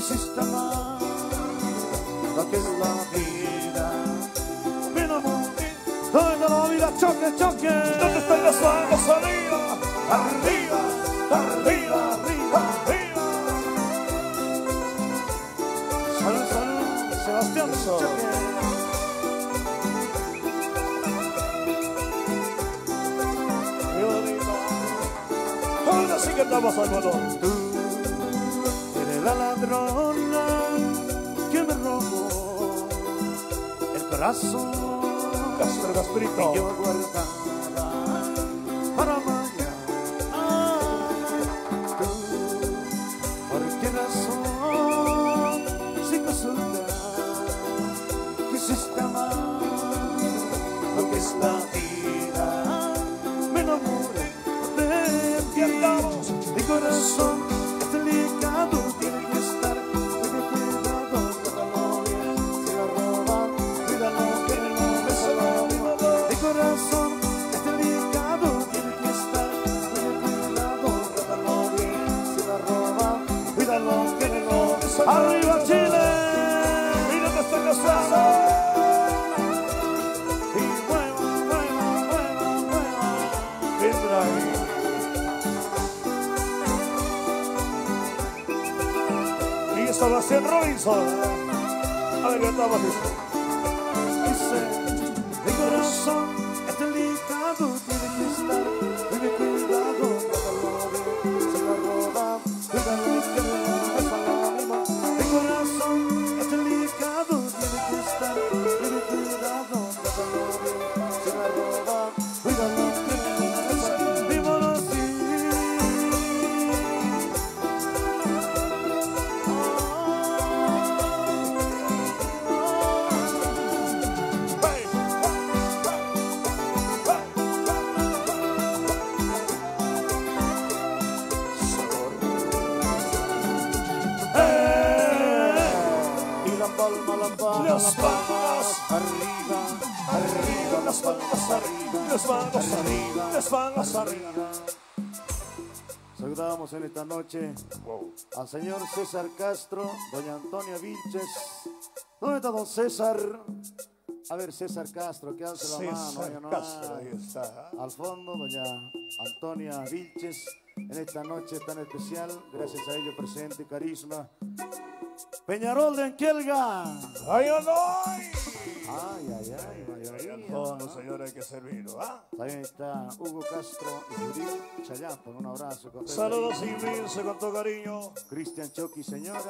quisiste amar lo que es la vida. Mi amor, ¿dónde está la vida? Choque, choque. ¿Dónde están las manos arriba? Arriba, arriba, arriba, arriba. Salud, salud, Sebastián Choque. Ahora sí que estamos. Tú eres la ladrona que me robó el corazón Castro Gasprito. que yo guardaba Saludamos en esta noche al señor César Castro, doña Antonia Vilches. ¿Dónde está don César? A ver, César Castro, que alce la mano. No Castro, ahí está. Al fondo, doña Antonia Vilches, en esta noche tan especial, gracias a ello presente, carisma. Peñarol de Enquielga. ¡Ay, ay, Ay, ay, ay, ay! Señor, hay que servirlo, ¿ah? También está Hugo Castro y Judith Chayapa. Un abrazo. con Saludos inmensos con todo cariño. Cristian Choqui, señora.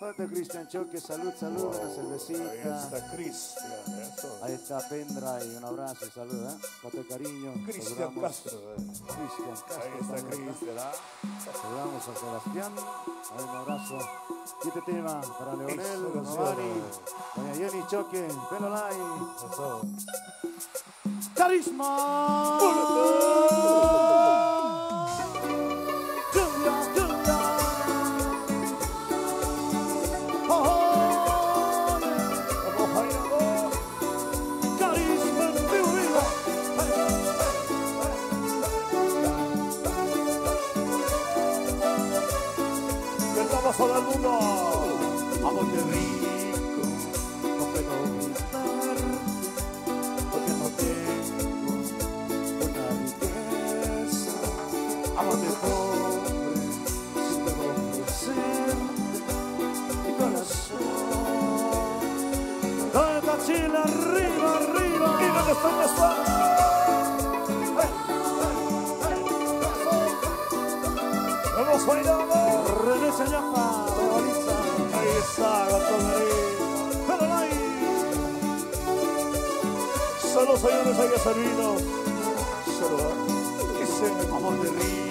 ¿Dónde está Cristian Choqui? Salud, salud, una Ahí cervecita. está Cristian, eso. Ahí está Pendra y un abrazo y salud, ¿eh? Con todo cariño. Cristian Castro. eh. Cristian Castro. Ahí está. Cristian, ¿ah? Saludamos a Sebastián. Ahí un abrazo. Y este tema para Leonel. Giovanni, Doña Jenny Choque, Pelolay. Eso. ¡Carisma! Cantamos a todo el mundo. Amor de rico, no puedo gritar, porque no tengo una riqueza. Amor de pobre, si puedo ofrecer mi corazón. ¿Dónde está Chile? Arriba, arriba. ¿Y dónde están las manos? Vamos, bailando. René Chayapa, Bebaliza. Ahí está, ahí. Solo señores que servirlo. Solo. Ese Amor de rico,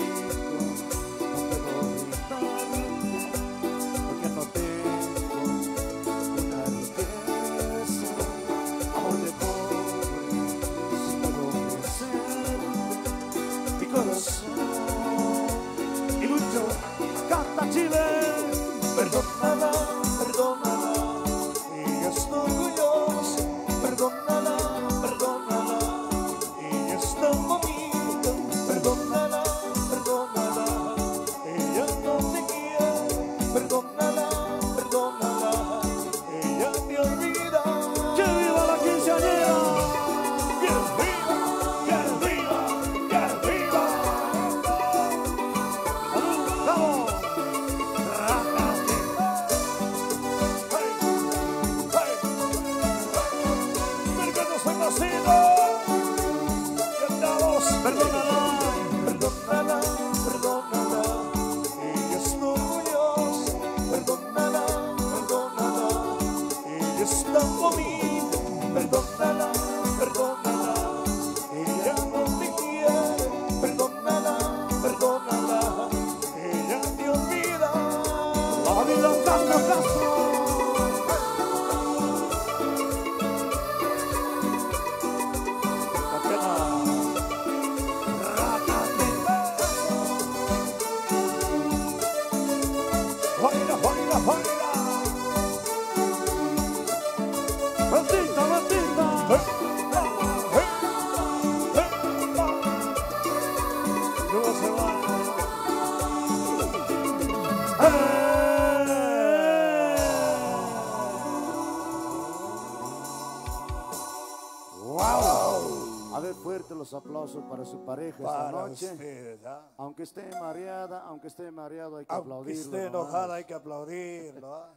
¡Wow! A ver, fuerte los aplausos para su pareja esta Para noche. ¿ah? Aunque esté mareada, aunque esté mareado, hay que Aunque aplaudirlo. esté nomás. enojada, hay que aplaudirlo. ¿ah?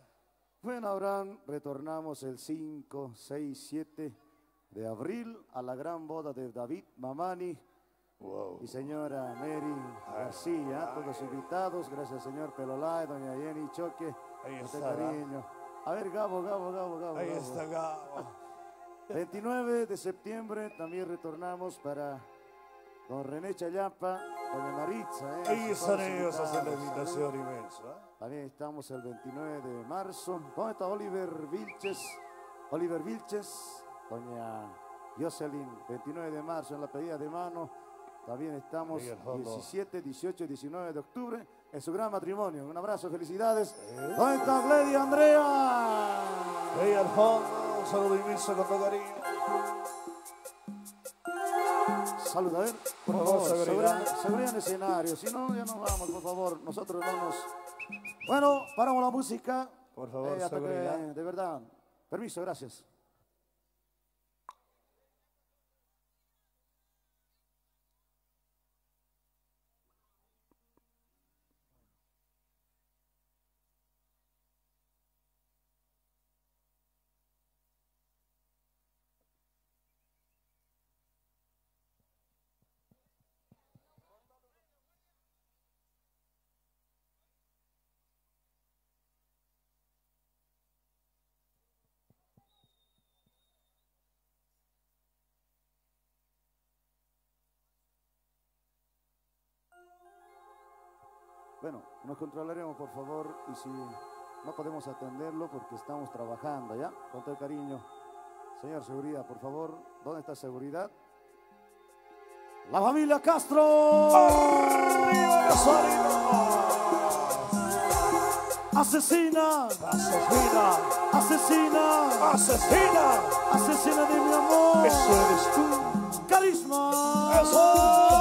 Bueno, Abraham, retornamos el 5, 6, 7 de abril a la gran boda de David Mamani Wow. y señora Mary García, todos invitados, gracias señor Pelolay, doña Jenny Choque, Ahí está, cariño. A ver, Gabo, Gabo, Gabo, Gabo. Ahí Gabo. está Gabo. 29 de septiembre también retornamos para don René Chayapa, doña Maritza. ¿eh? Ahí están ellos haciendo la invitación inmensa. ¿ah? También estamos el 29 de marzo. ¿Dónde está Oliver Vilches? Oliver Vilches, doña Jocelyn, 29 de marzo en la pedida de mano. También estamos Ahí al fondo. 17, 18 y 19 de octubre en su gran matrimonio. Un abrazo, felicidades. ¿Dónde está Glady Andrea? Ahí al fondo, un saludo inmenso con todo cariño. Salud, a ver, por favor, seguridad. seguridad, en escenario. Si no, ya nos vamos, por favor. Nosotros no nos. Bueno, paramos la música. Por favor, Eh, hasta que, de verdad. Permiso, gracias. Bueno, nos controlaremos, por favor, y si no podemos atenderlo porque estamos trabajando, ¿ya? Con todo el cariño. Señor Seguridad, por favor, ¿dónde está Seguridad? La familia Castro. ¡Arriba los! Asesina, ¡Asesina! asesina, ¡Asesina! asesina de mi amor. ¡Eso eres tú! Carisma. ¡Eso!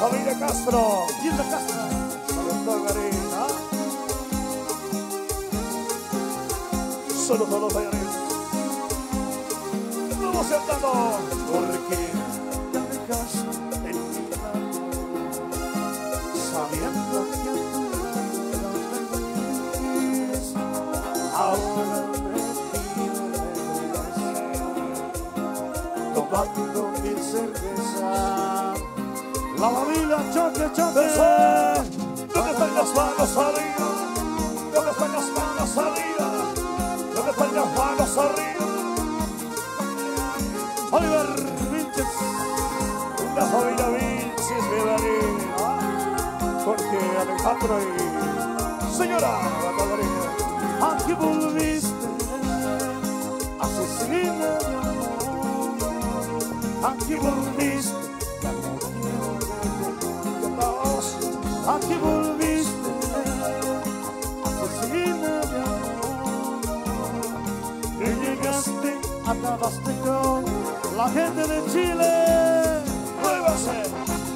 Familia Castro. Gilda Castro. Saludos, Karina. Saludos a los bailarines. Vamos cantando. Porque te alejas de mi lado, sabiendo que a tu lado feliz. Ahora me pido tomando mil cervezas. La familia choque, choque. ¿Dónde están las manos arriba? ¿Dónde están las manos arriba? ¿Dónde están las manos arriba? Oliver Vinches. La familia Vinces de Darío. Jorge Alejandro y señora Catalina. Aquí volviste, asesina de amor. Aquí volviste, la gente de Chile. Muévase,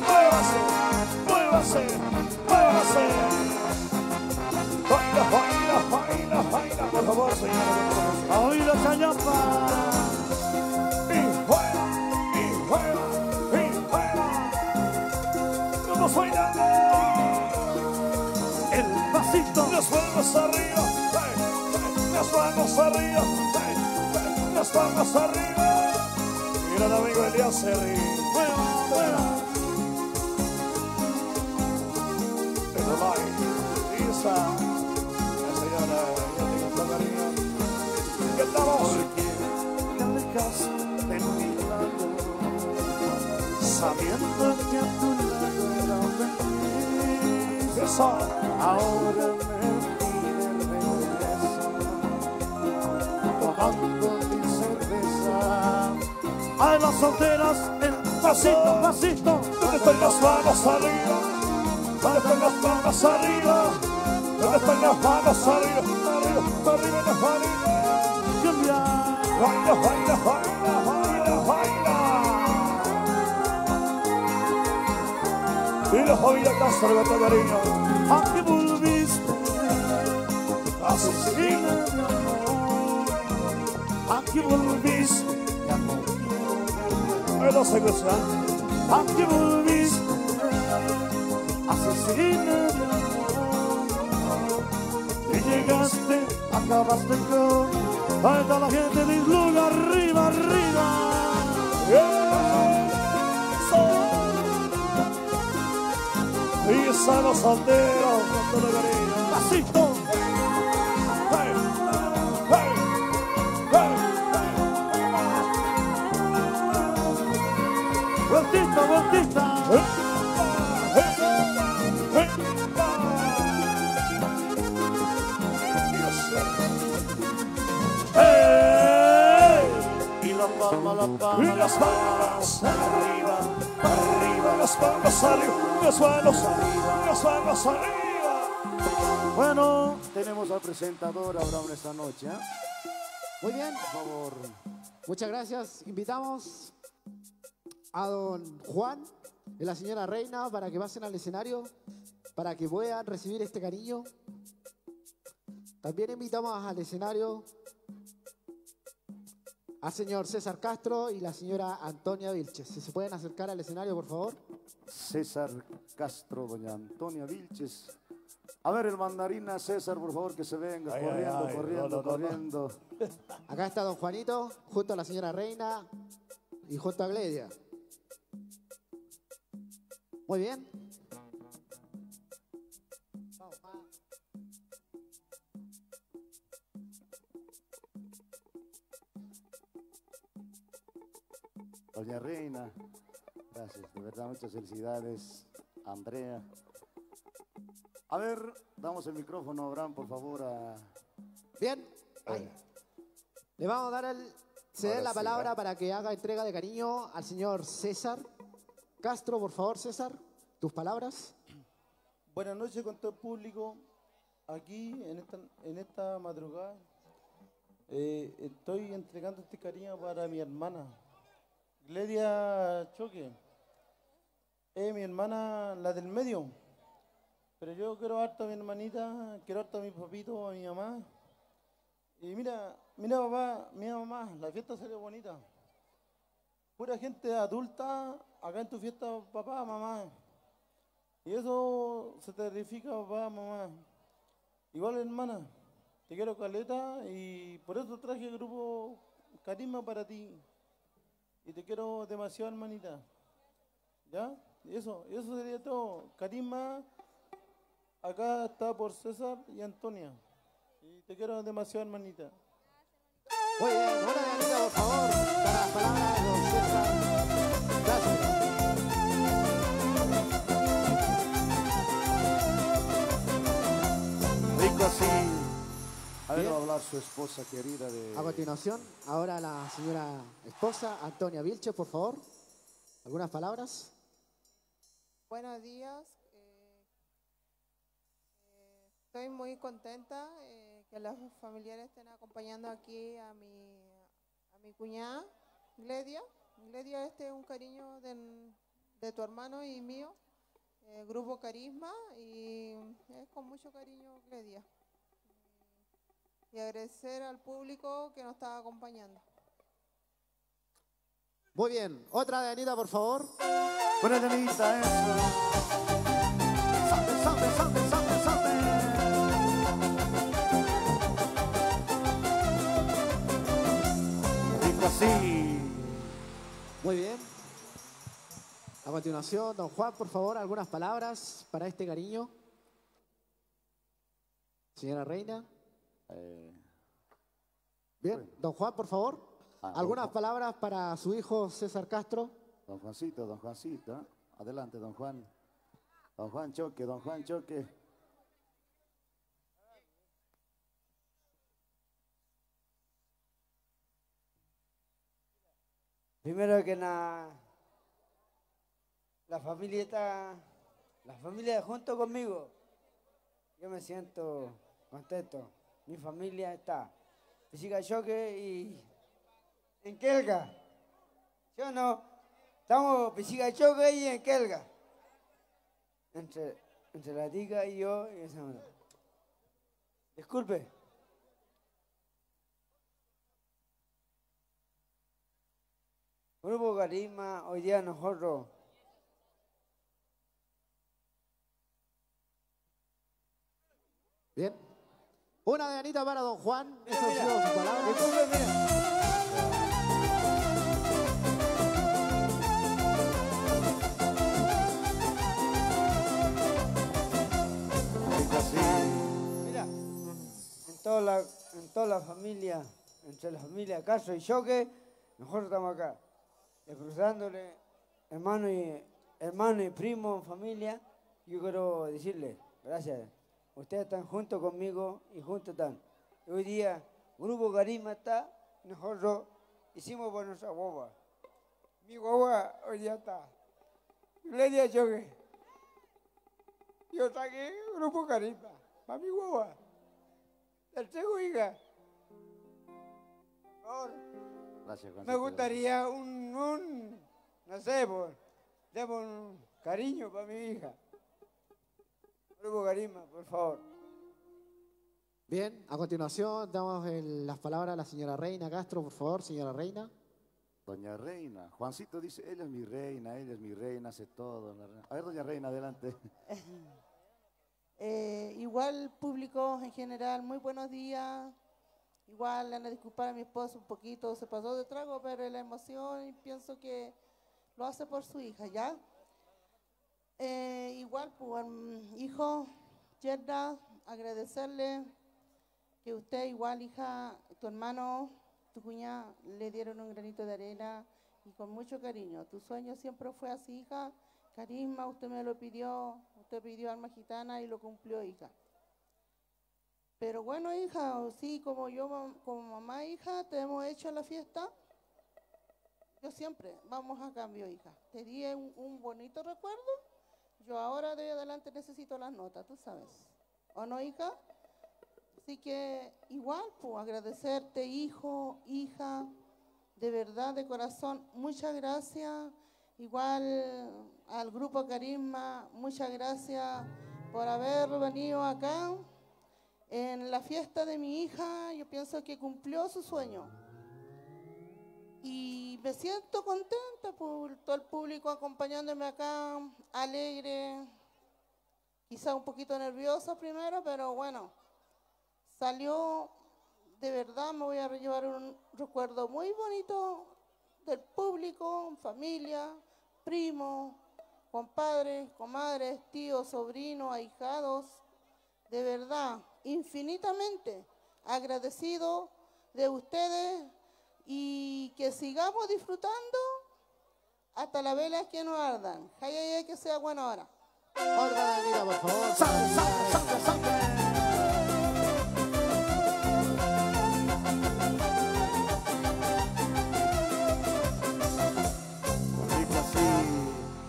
muévase, muévase, muévase. Baila, baila, baila, baila, por favor, señora. A oír la bailando. El pasito. Las manos arriba, las manos arriba. Las manos arriba. Mi gran amigo Elías Serri. Buena, buena. El baile. Isa. La señora. Ya tengo cariño. ¿Qué estamos? Porque te alejas de mi lado, sabiendo que a tu lado era feliz. Eso. Ahora me pide regreso, tomando Solteras, el pasito, pasito. ¿Dónde están las manos arriba? ¿Dónde están las manos arriba? ¿Dónde están las manos arriba? Arriba, arriba las manos. Cumbia. Baila, baila, baila, baila, baila. Y la joya casa de tu cariño. ¿A qué volviste? ¿A qué volviste? Ya no quiero verte. Ay, no sé qué sea. ¿A qué volviste? Asesina de amor. Y llegaste, acabaste con toda la gente de Isluga, arriba, arriba. Y sano soltero, con ¡Ey! Y la palma, la palma, Y las palmas arriba, arriba, las palmas arriba, las manos arriba, las manos arriba. Bueno, tenemos al presentador Abraham esta noche. ¿eh? Muy bien, Por favor. muchas gracias. Invitamos a don Juan y la señora Reina para que pasen al escenario, para que puedan recibir este cariño. También invitamos al escenario al señor César Castro y la señora Antonia Vilches. Si se pueden acercar al escenario, por favor. César Castro, doña Antonia Vilches. A ver, el mandarina César, por favor, que se venga, Ay, corriendo, ay, corriendo, no, no, no, no. corriendo. Acá está don Juanito, junto a la señora Reina y junto a Gledia. Muy bien. Doña Reina, gracias, de verdad, muchas felicidades. Andrea. A ver, damos el micrófono, Abraham, por favor, a... Bien. Ahí. Le vamos a dar el, Ahora la palabra para que haga entrega de cariño al señor César Castro. Por favor, César, tus palabras. Buenas noches con todo el público. Aquí en esta, en esta madrugada eh, estoy entregando este cariño para mi hermana, Gledia Choque. Es mi hermana, la del medio. Pero yo quiero harto a mi hermanita, quiero harto a mi papito, a mi mamá. Y mira, mira papá, mira mamá, la fiesta salió bonita. Pura gente adulta acá en tu fiesta, papá, mamá. Y eso se terrifica, papá, mamá. Igual, hermana, te quiero caleta y por eso traje el grupo Carisma para ti. Y te quiero demasiado, hermanita. ¿Ya? Y eso, eso sería todo. Carisma, acá está por César y Antonia. Y te quiero demasiado, hermanita. Muy bien, una llamada, por favor, para las palabras de don César. Gracias. Rico así. A ver, va a hablar su esposa querida de... A continuación, ahora la señora esposa, Antonia Vilches, por favor. ¿Algunas palabras? Buenos días. eh, eh, estoy muy contenta eh, que los familiares estén acompañando aquí a mi, a mi cuñada, Gledia. Gledia, este es un cariño de, de tu hermano y mío, eh, Grupo Carisma, y es con mucho cariño, Gledia. Y agradecer al público que nos está acompañando. Muy bien. Otra de Anita, por favor. Buena llamita, eso. Así. Muy bien. A continuación, don Juan, por favor, algunas palabras para este cariño. Señora Reina. Eh, Bien, don Juan, por favor. Ah, Algunas Juan. palabras para su hijo César Castro. don Juancito, don Juancito. Adelante, don Juan. Don Juan Choque, don Juan Choque. Primero que nada, la familia está, la familia junto conmigo. Yo me siento contento. Mi familia está. Física Choque y en Kelga. ¿Sí o no? Estamos Física Choque y en Kelga. Entre, entre la tica y yo y esa. Disculpe. Grupo Carisma, hoy día nosotros Bien. Una de Anita para don Juan. Eso ha sido su palabra. Disculpe, mira. Mira, en toda la, en toda la familia, entre la familia Castro y Choque, nosotros estamos acá, cruzándole hermano y hermano y primo, familia. Yo quiero decirle, gracias. Ustedes están juntos conmigo y juntos están. Hoy día, Grupo Carisma está, nosotros hicimos por nuestra guagua. Mi guagua hoy día está. Iglesia Choque. Yo saqué Grupo Carisma para mi guagua. El tengo hija. Favor, Gracias, Juancito. me gustaría un, un no sé, por, demos un cariño para mi hija. Grupo Carisma, por favor. Bien, a continuación damos el- las palabras a la señora Reina Castro, por favor, señora Reina. Doña Reina. Juancito dice, ella es mi reina, ella es mi reina, hace todo. la reina. A ver, doña Reina, adelante. Eh, igual público en general, muy buenos días. Igual le han de disculpar a mi esposo un poquito, se pasó de trago, pero la emoción pienso que lo hace por su hija, ¿ya? Eh, igual, pues, hijo, Yerda, agradecerle que usted igual, hija, tu hermano, tu cuñada, le dieron un granito de arena y con mucho cariño. Tu sueño siempre fue así, hija. Carisma, usted me lo pidió, usted pidió alma gitana y lo cumplió, hija. Pero bueno, hija, sí, como yo, como mamá, hija, te hemos hecho la fiesta. Yo siempre, vamos a cambio, hija. Te di un, un bonito recuerdo. Yo ahora de adelante necesito las notas, tú sabes. ¿O no, hija? Así que igual, pues agradecerte, hijo, hija, de verdad, de corazón, muchas gracias. Igual al grupo Carisma, muchas gracias por haber venido acá en la fiesta de mi hija. Yo pienso que cumplió su sueño. Y me siento contenta por todo el público acompañándome acá, alegre, quizá un poquito nerviosa primero, pero bueno, salió de verdad, me voy a llevar un recuerdo muy bonito del público, familia, primos, compadres, comadres, tíos, sobrinos, ahijados, de verdad, infinitamente agradecido de ustedes y que sigamos disfrutando hasta las velas que nos ardan. Ay, ay, ay, que sea buena hora. Otra por favor.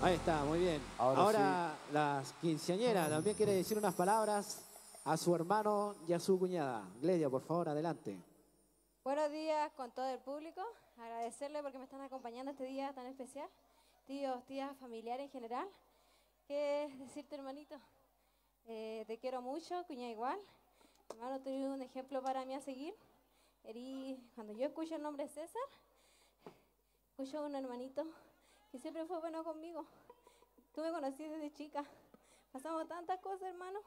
Ahí está, muy bien. Ahora Ahora, las quinceañeras también quiere decir unas palabras a su hermano y a su cuñada. Gledia, por favor, adelante. Buenos días con todo el público. Agradecerle porque me están acompañando este día tan especial. Tíos, tías, familiares en general. ¿Qué decirte, hermanito? Eh, te quiero mucho, cuña igual. Hermano, tú eres un ejemplo para mí a seguir. Cuando yo escucho el nombre César, escucho a un hermanito que siempre fue bueno conmigo. Tú me conocí desde chica. Pasamos tantas cosas, hermano.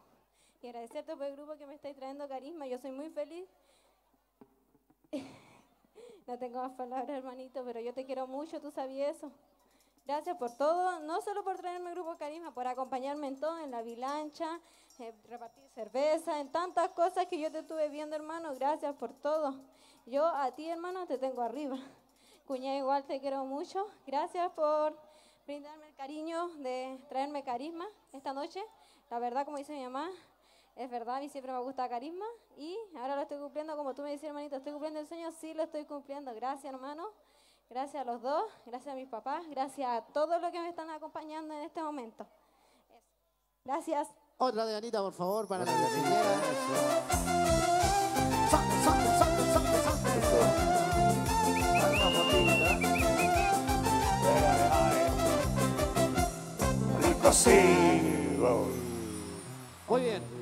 Y agradecerte por el grupo que me estáis trayendo carisma. Yo soy muy feliz No tengo más palabras, hermanito, pero yo te quiero mucho, tú sabías eso. Gracias por todo, no solo por traerme el grupo Carisma, por acompañarme en todo, en la bilancha, eh, repartir cerveza, en tantas cosas que yo te estuve viendo, hermano. Gracias por todo. Yo a ti, hermano, te tengo arriba. Cuña, igual te quiero mucho. Gracias por brindarme el cariño de traerme carisma esta noche. La verdad, como dice mi mamá, es verdad, a mí siempre me gusta carisma y ahora lo estoy cumpliendo como tú me dices, hermanito, estoy cumpliendo el sueño, sí lo estoy cumpliendo. Gracias, hermano. Gracias a los dos, gracias a mis papás, gracias a todos los que me están acompañando en este momento. Eso. Gracias. Otra de Anita, por favor, para la. Rico sí. Muy bien.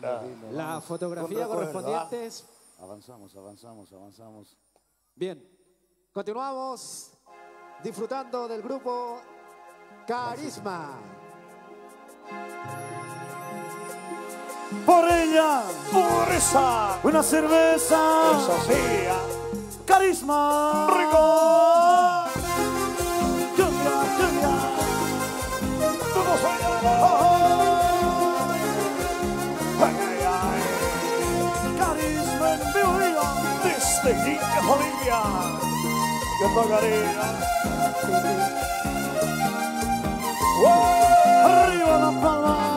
La vamos. fotografía correspondiente es... Avanzamos, avanzamos, avanzamos. Bien. Continuamos disfrutando del grupo Carisma. Por ella, por esa, Una cerveza, sí, carisma, rico. Carisma en vivo, viva. Desde Niña Bolivia, yo tocaré. Arriba la palma.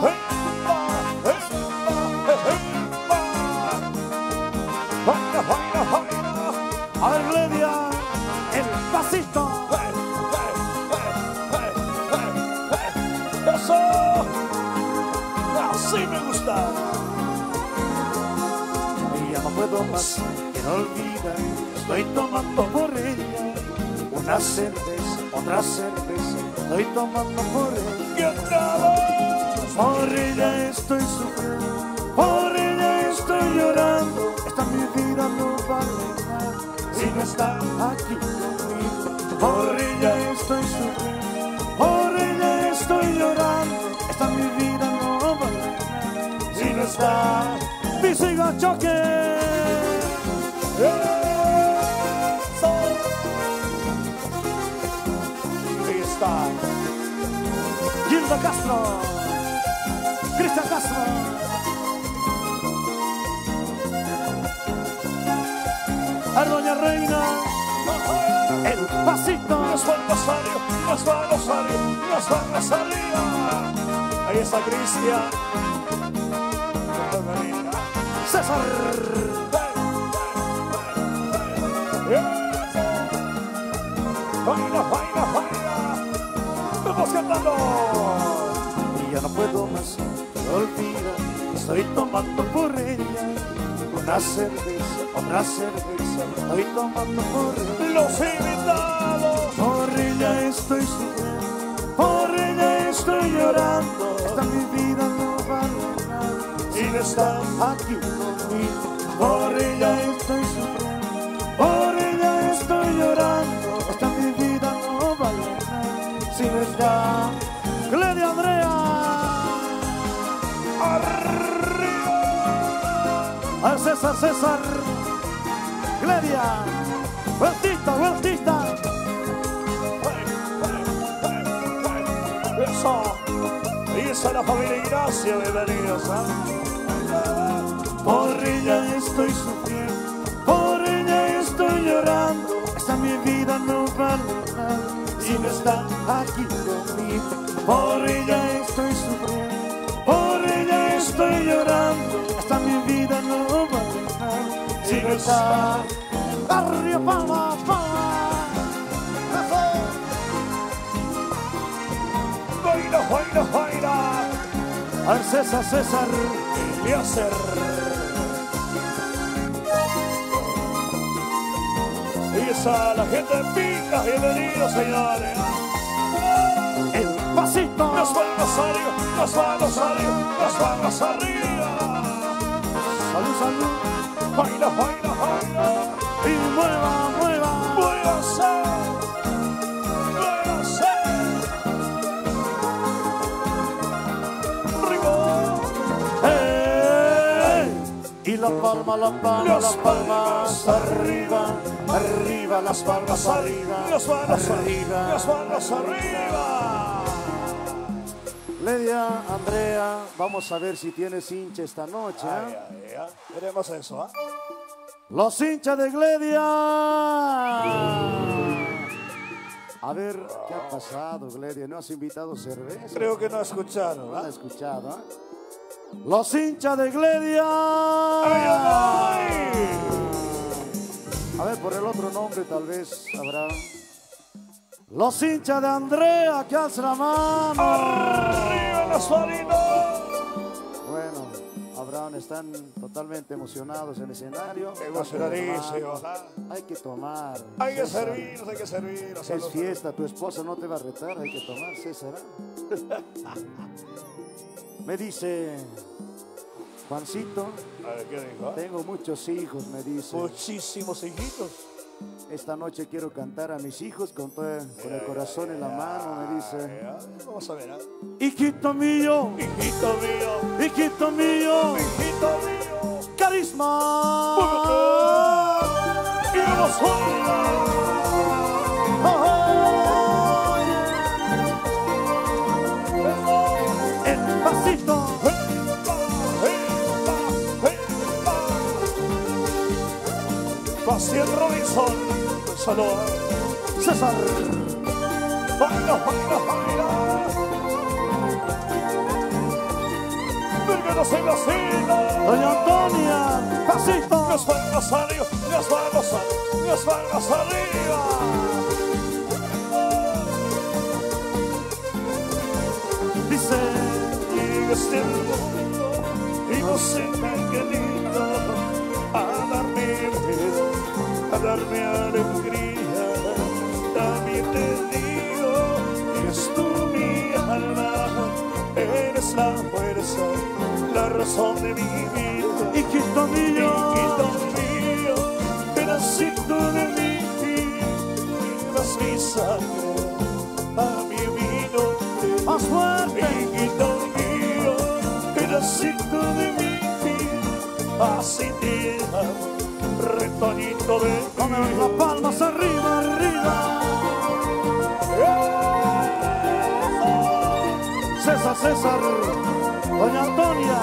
Puedo más que no olvidar. Estoy tomando por ella. Una cerveza, otra cerveza. Estoy tomando por ella. Por ella estoy sufriendo, por ella estoy llorando. Esta mi vida no vale nada si no está aquí conmigo. Por ella estoy sufriendo, por ella estoy llorando. Esta mi vida no vale nada si no está. Dice choque. Gilda Castro, Cristian Castro. A Doña Reina, el pasito. Nos va el Rosario, nos va el Rosario, nos va el Rosario. Ahí está Cristian. César. Baila, baila, baila. Vamos cantando. Puedo más, me olvida, estoy tomando por ella. Una cerveza, otra cerveza, estoy tomando por ella. Los invitados. Por ella estoy sufriendo, por ella estoy llorando. Esta mi vida no vale nada si no está aquí conmigo. Por ella estoy César César, Gledia, vueltita, vueltita. Eso. Está la familia Ignacio. Bienvenidos. ¿ah? Por ella estoy sufriendo, por ella estoy llorando. Esta mi vida no vale nada si no está aquí conmigo. Por ella estoy sufriendo, por ella estoy llorando. Esta mi vida no vale está. Barrio Palma, Palma. Baila, baila, baila. Al César, César. Eliezer. Ahí está la gente Pica. Bienvenidos, señores. El pasito. Nos va el Rosario, nos va el Rosario, nos va más arriba. Salud, salud. Baila, baila, baila. Y mueva, mueva. Muévase. Muévase. Rico. ¡Ey! Y la palma, la palma, Las la palma, palmas arriba, arriba. arriba, las palmas arriba, las manos arriba, las manos arriba. Ledia, Andrea, vamos a ver si tienes hincha esta noche. ¿eh? Ay, ay, ay. Veremos eso, ¿ah? Los hinchas de Gledia. A ver, ¿qué ha pasado, Gledia? ¿No has invitado cerveza? Creo que no escucharon, No ¿ah? he escuchado, ¿eh? Los hinchas de Gledia. A ver, por el otro nombre tal vez habrá. Los hinchas de Andrea, que hace la mano. Bueno, Abraham están totalmente emocionados en el escenario. Emocionadísimo, Hay que tomar, Hay que César. servir, hay que servir. Es fiesta, tu esposa no te va a retar, hay que tomar, César. ¿ah? Me dice, Juancito, A ver, ¿qué dijo? tengo muchos hijos, me dice. Muchísimos hijitos. Esta noche quiero cantar a mis hijos con, todo- con el corazón en la mano, me dice. Vamos a ver, ¿ah? Hijito mío, Hijito mío, hijito mío, hijito mío. carisma. Y vamos El pasito. Bastián Robinson, saludos. César. Baila, baila, baila. Verganos en la cena. Doña Antonia, pasito. Las manos arriba, las manos arriba, las manos arriba. Dice, Llegaste al mundo inocente querido a darme alegría. También te digo, eres tú mi alma, eres la fuerza, la razón de mi vida. hijito mío. Hijito mío, pedacito de mí, llevas mi sangre a mi vino. Más fuerte. Hijito mío, pedacito de mí, así te amo, retoñito de mí. las palmas arriba, arriba. César, César. Doña Antonia,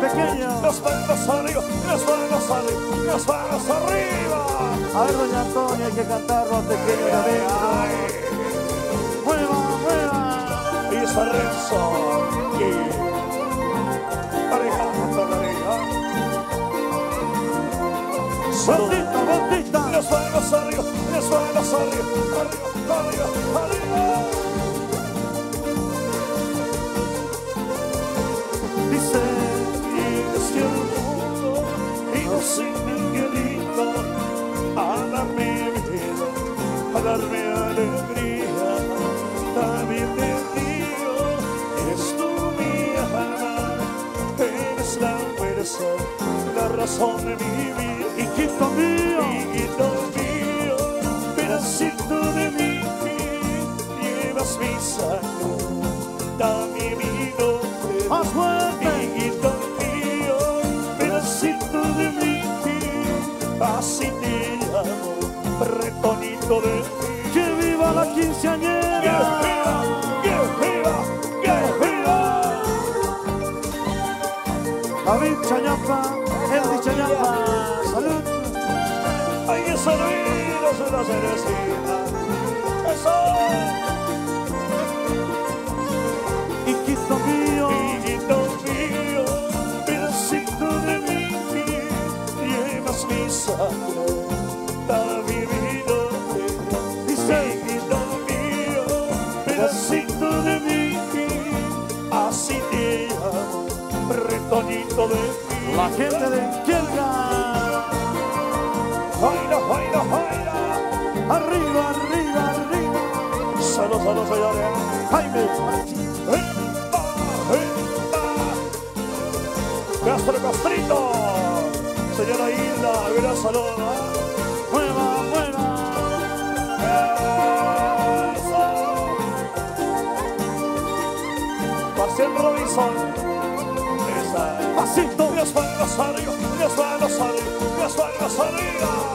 pequeña. Las manos arriba, las manos arriba, las manos arriba. A ver, doña Antonia, hay que cantarlo al pequeño la razón de mi vida. hijito mi sangre, también mi nombre. Más fuerte. Hijito mío, pedacito de mí, así te llamo, retonito de mí. Que viva la ¡Que viva! quinceañera. ¡Que viva! ¡Que viva! David Chañapa, Eldi Chañapa. Salud. ¡Hay que servirnos una cervecita! ¡Eso! Hijito mío. Hijito mío, pedacito de mí, llevas mi sangre, está vivido. Dice, Hijito mío, pedacito de mí, así te llamo, retoñito de mí. la gente de Kielga. ¡Baila, baila, baila! Arriba, arriba, arriba. ¡Saludos a los señores! Jaime. frescos fritos. Señora Hilda, gran saludo. ¿eh? Mueva, mueva. Eso. Marcel Robinson. Esa. Pasito. Dios va Rosario. Dios va Rosario. Dios va Rosario.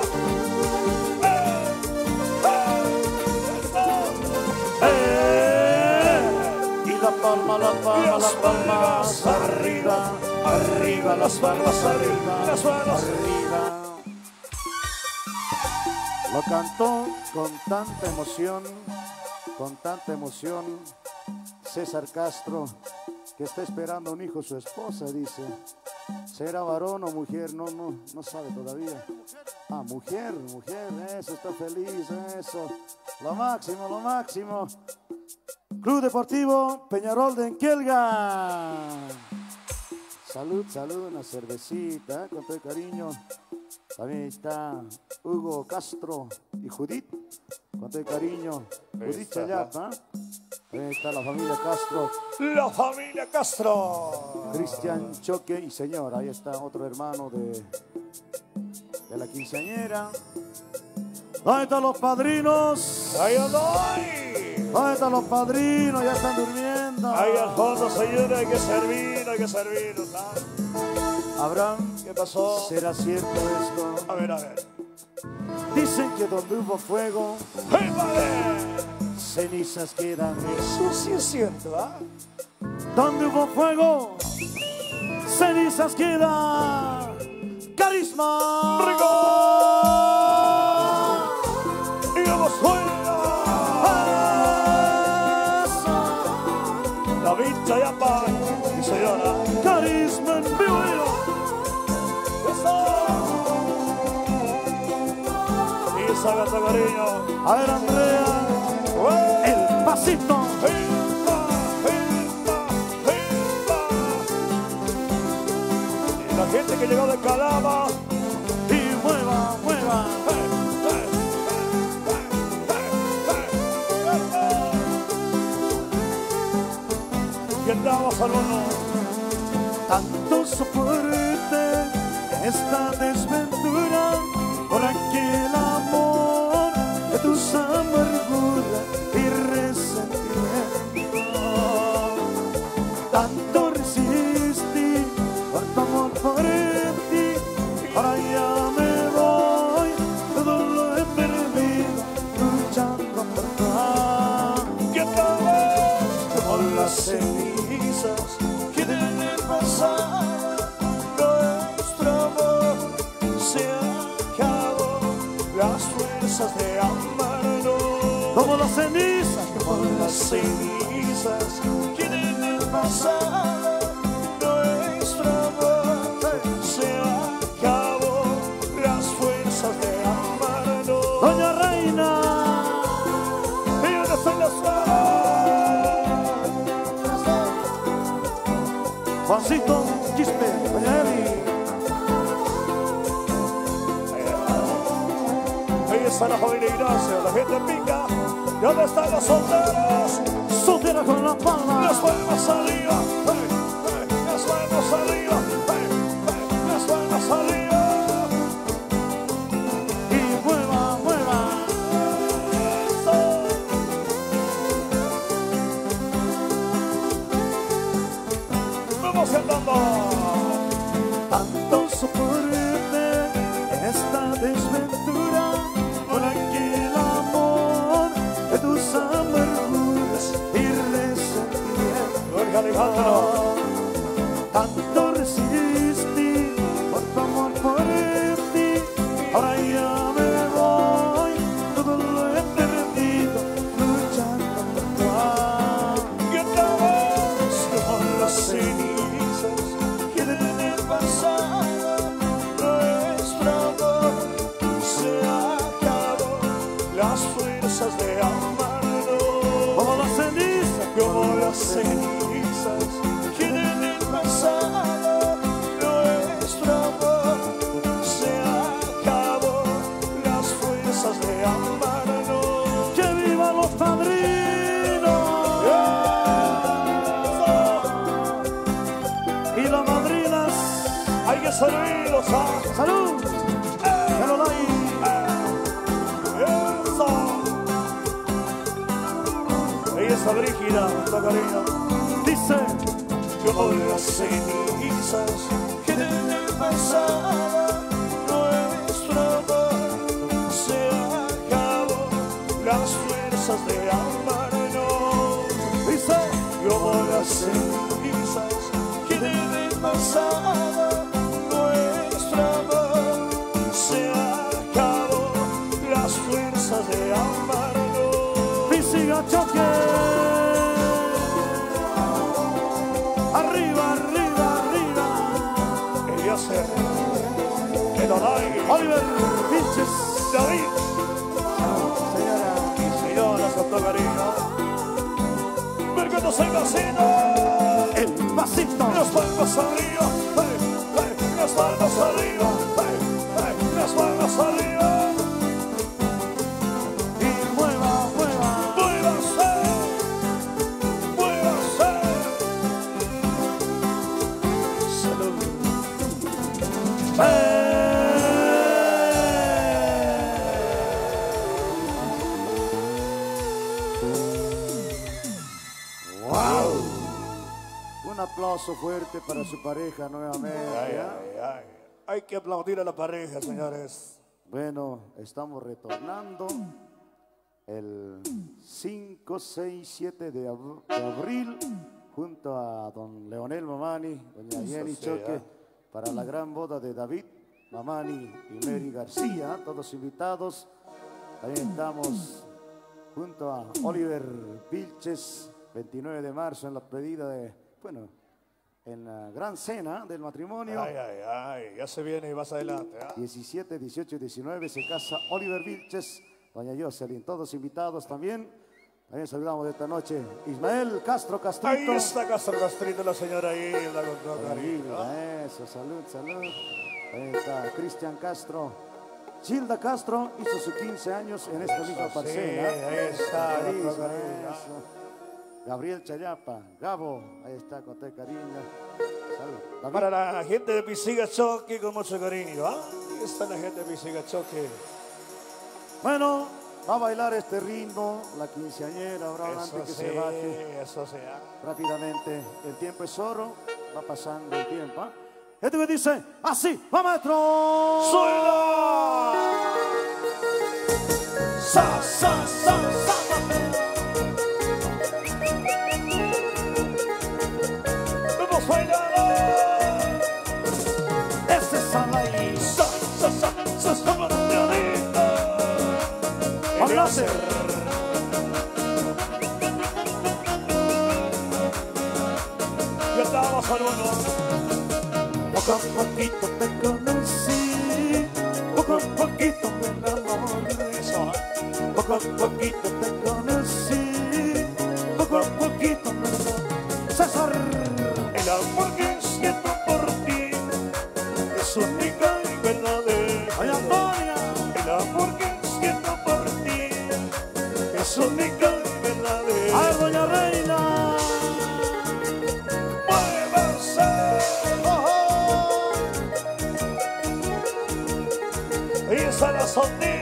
palma, eh, eh, la palma, las palmas arriba arriba las palmas arriba, las palmas arriba. Lo cantó con tanta emoción, con tanta emoción César Castro, que está esperando un hijo su esposa, dice. ¿Será varón o mujer? No, no, no sabe todavía. Ah, mujer, mujer, eso, está feliz, eso. Lo máximo, lo máximo. Club Deportivo Peñarol de Enquelga. Salud, salud, una cervecita, ¿eh? con todo el cariño. También está Hugo Castro y Judith, con todo el cariño. Ahí Judith. Chayapa. También está la familia Castro, La familia Castro. Cristian Choque y señor. Ahí está otro hermano de, de la quinceañera. ¿Dónde están los padrinos? Ahí. ¿Dónde están los padrinos? Ya están durmiendo. Ahí al fondo, señores, hay que servir, hay que servir. Abraham, ¿Qué pasó? ¿será cierto esto? A ver, a ver. Dicen que donde hubo fuego, ¡Hey, vale! cenizas quedan. Eso sí es cierto, ¿ah? Donde hubo fuego, cenizas quedan. Carisma. ¡Y A ver, Andrea. El pasito. Y la gente que llegó de Calama. Y mueva, mueva. Y andamos al. Tanto soporte esta desventura por aquel amor Juancito, Quispe, Doña Eli. Ahí está la familia Ignacio, la gente pica. ¿Y dónde están los solteros? Soltera con la palma. Las palmas arriba. A ¡Salud! ¡Que lo doy! eso está Brígida Dice, como las cenizas que en Oliver Vilches, David Señora, y señora Santo Cariño. Mercado San Vecino. El pasito. Las palmas arriba, hey, aplauso fuerte para su pareja nuevamente. Ay, ¿ya? ay, ay. Hay que aplaudir a la pareja, señores. Bueno, estamos retornando el 5, 6, 7 de, ab- de abril junto a don Leonel Mamani, doña Jenny. Choque, para la gran boda de David Mamani y Mary García, todos invitados. También estamos junto a Oliver Vilches, 29 de marzo en la pedida de, bueno, en la gran cena del matrimonio. Ay, ay, ay. Ya se viene y vas adelante. ¿ah? 17, 18 y 19 se casa Oliver Vilches, doña Jocelyn, todos invitados también. También saludamos de esta noche Ismael Castro Castrito. Ahí está Castro Castrito, la señora Hilda con todo cariño. Eso, salud, salud. Ahí está Cristian Castro. Gilda Castro hizo sus 15 años en esta misma sí, parcela. ahí está, Gabriel Chayapa, Gabo, ahí está con todo cariño. Salud. Para la gente de Pisiga Choque con mucho cariño. ¿ah? Ahí está la gente de Pisiga Choque. Bueno, va a bailar este ritmo, la quinceañera, ahora Eso antes que sí, se baje eso sí. ¿ah? rápidamente. El tiempo es oro, va pasando el tiempo. ¿ah? Este me dice, así, va maestro. ¡Suena! Poco a poquito te conocí, poco a poquito me enamoré. Eso, ¿ah? Poco a poquito te conocí, poco a poquito me enamoré. Está la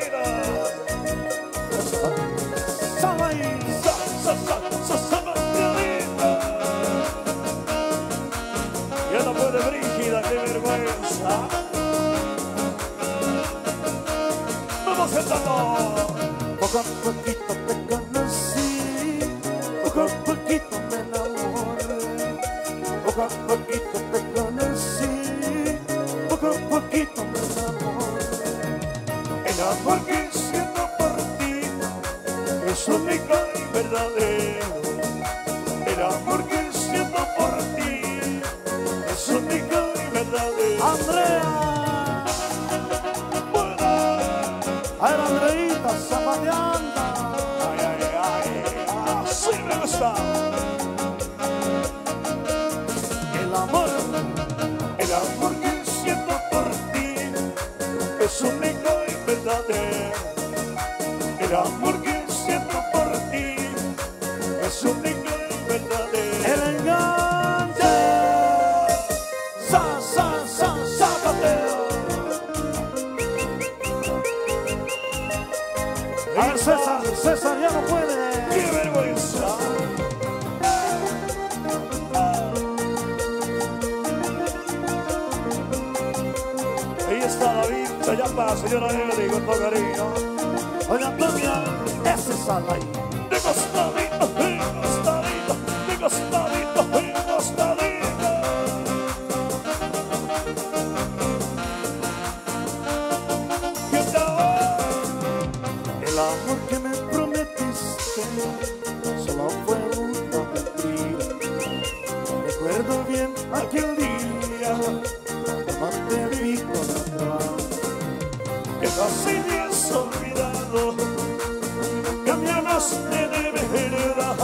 Más de verdad,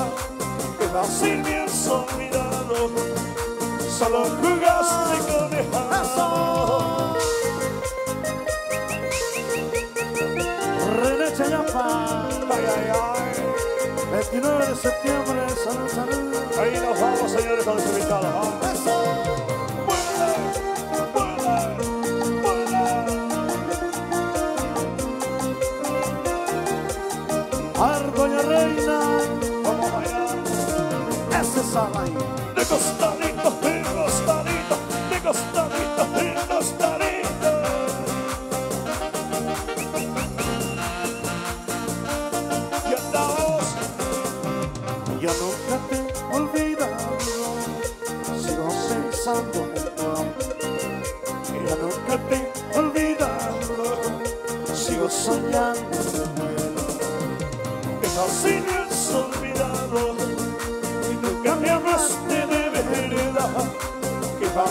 que así me has olvidado. Solo jugaste con el René Chayapa. Ay, ay, ay. 29 de septiembre, salud, salud. Ahí nos vamos, señores, con los invitados. Ese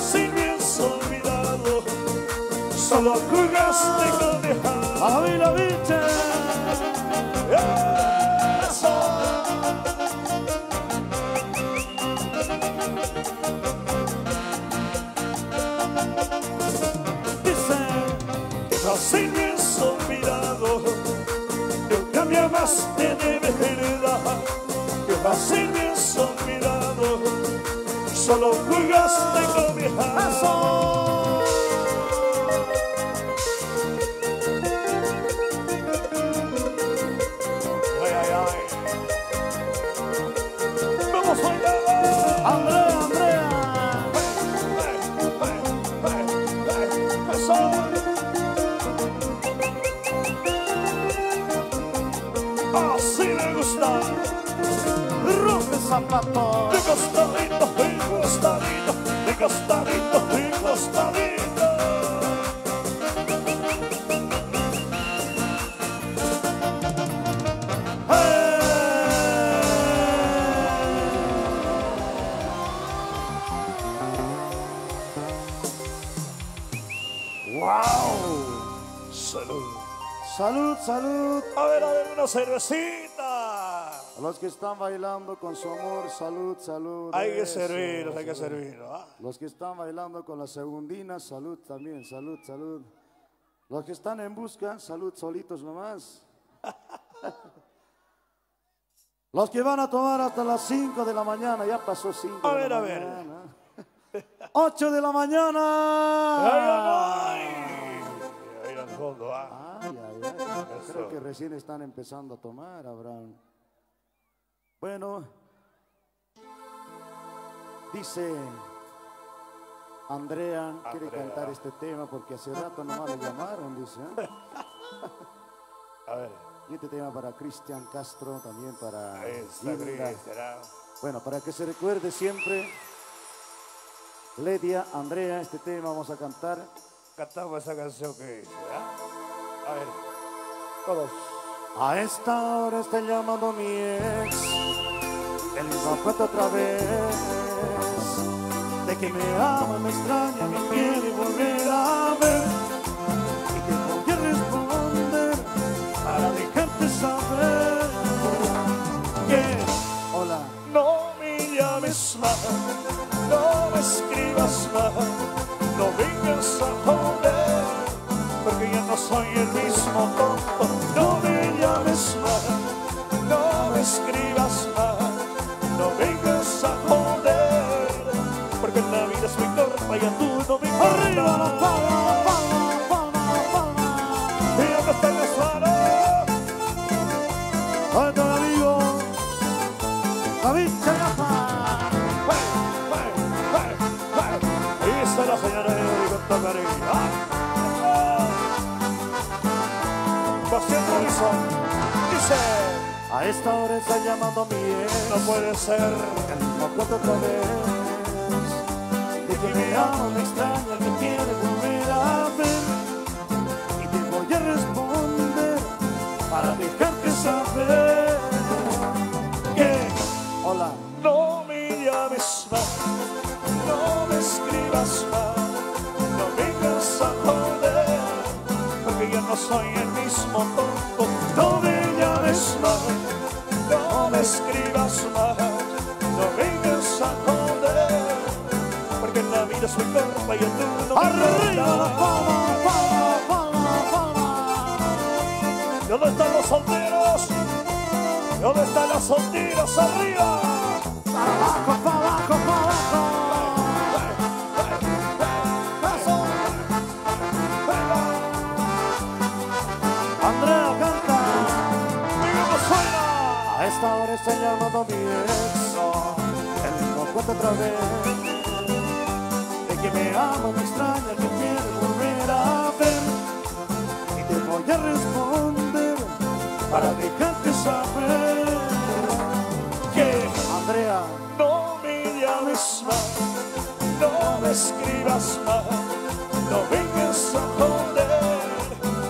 Así me has olvidado. Solo jugaste con dejar. ¡A la bicha! A los que están bailando con su amor, salud, salud. Hay que servirlos, hay que servirlos. ¿ah? Los que están bailando con la segundina, salud también, salud, salud. Los que están en busca, salud solitos nomás. Los que van a tomar hasta las 5 de la mañana, ya pasó 5 A de ver, la a ver. mañana. 8 de la mañana. ¡Ay, ay! Ahí al fondo, ¿ah? Creo que recién están empezando a tomar, Abraham. Bueno, dice Andrea, quiere Andrea. cantar este tema porque hace rato nomás le llamaron, dice. ¿eh? A ver, Y este tema para Cristian Castro, también para Gilda. Bueno, para que se recuerde siempre, Ledia, Andrea, este tema vamos a cantar. Cantamos esa canción que dice, ¿ah? A ver, todos. A esta hora está llamando mi ex, el mismo cuento otra vez, de que me ama, me extraña, me quiere volver a ver, y que voy a responder para dejarte saber que, hola, No me llames más, no me escribas más, no vengas a joder, porque ya no soy el mismo tonto. Dice, A esta hora está llamando mi ex. no puede ser. No cuento otra vez de que me ama, extraña, me quiere volver a ver y te voy a responder para dejarte saber que hola No me llames más, no me escribas más, no vengas a joder, porque ya no soy el mismo Arriba palma, palma, palma, palma. ¿Y ¿Dónde están los solteros? ¿Y ¿Dónde están las solteras arriba? Para abajo, para abajo, para abajo. A esta hora está llamando mi ex. No cuenta otra vez. Me ama, me extraña, que quiere volver a ver. Y te voy a responder para dejarte saber Que Andrea, no me llames más, no me escribas más, no vengas a joder,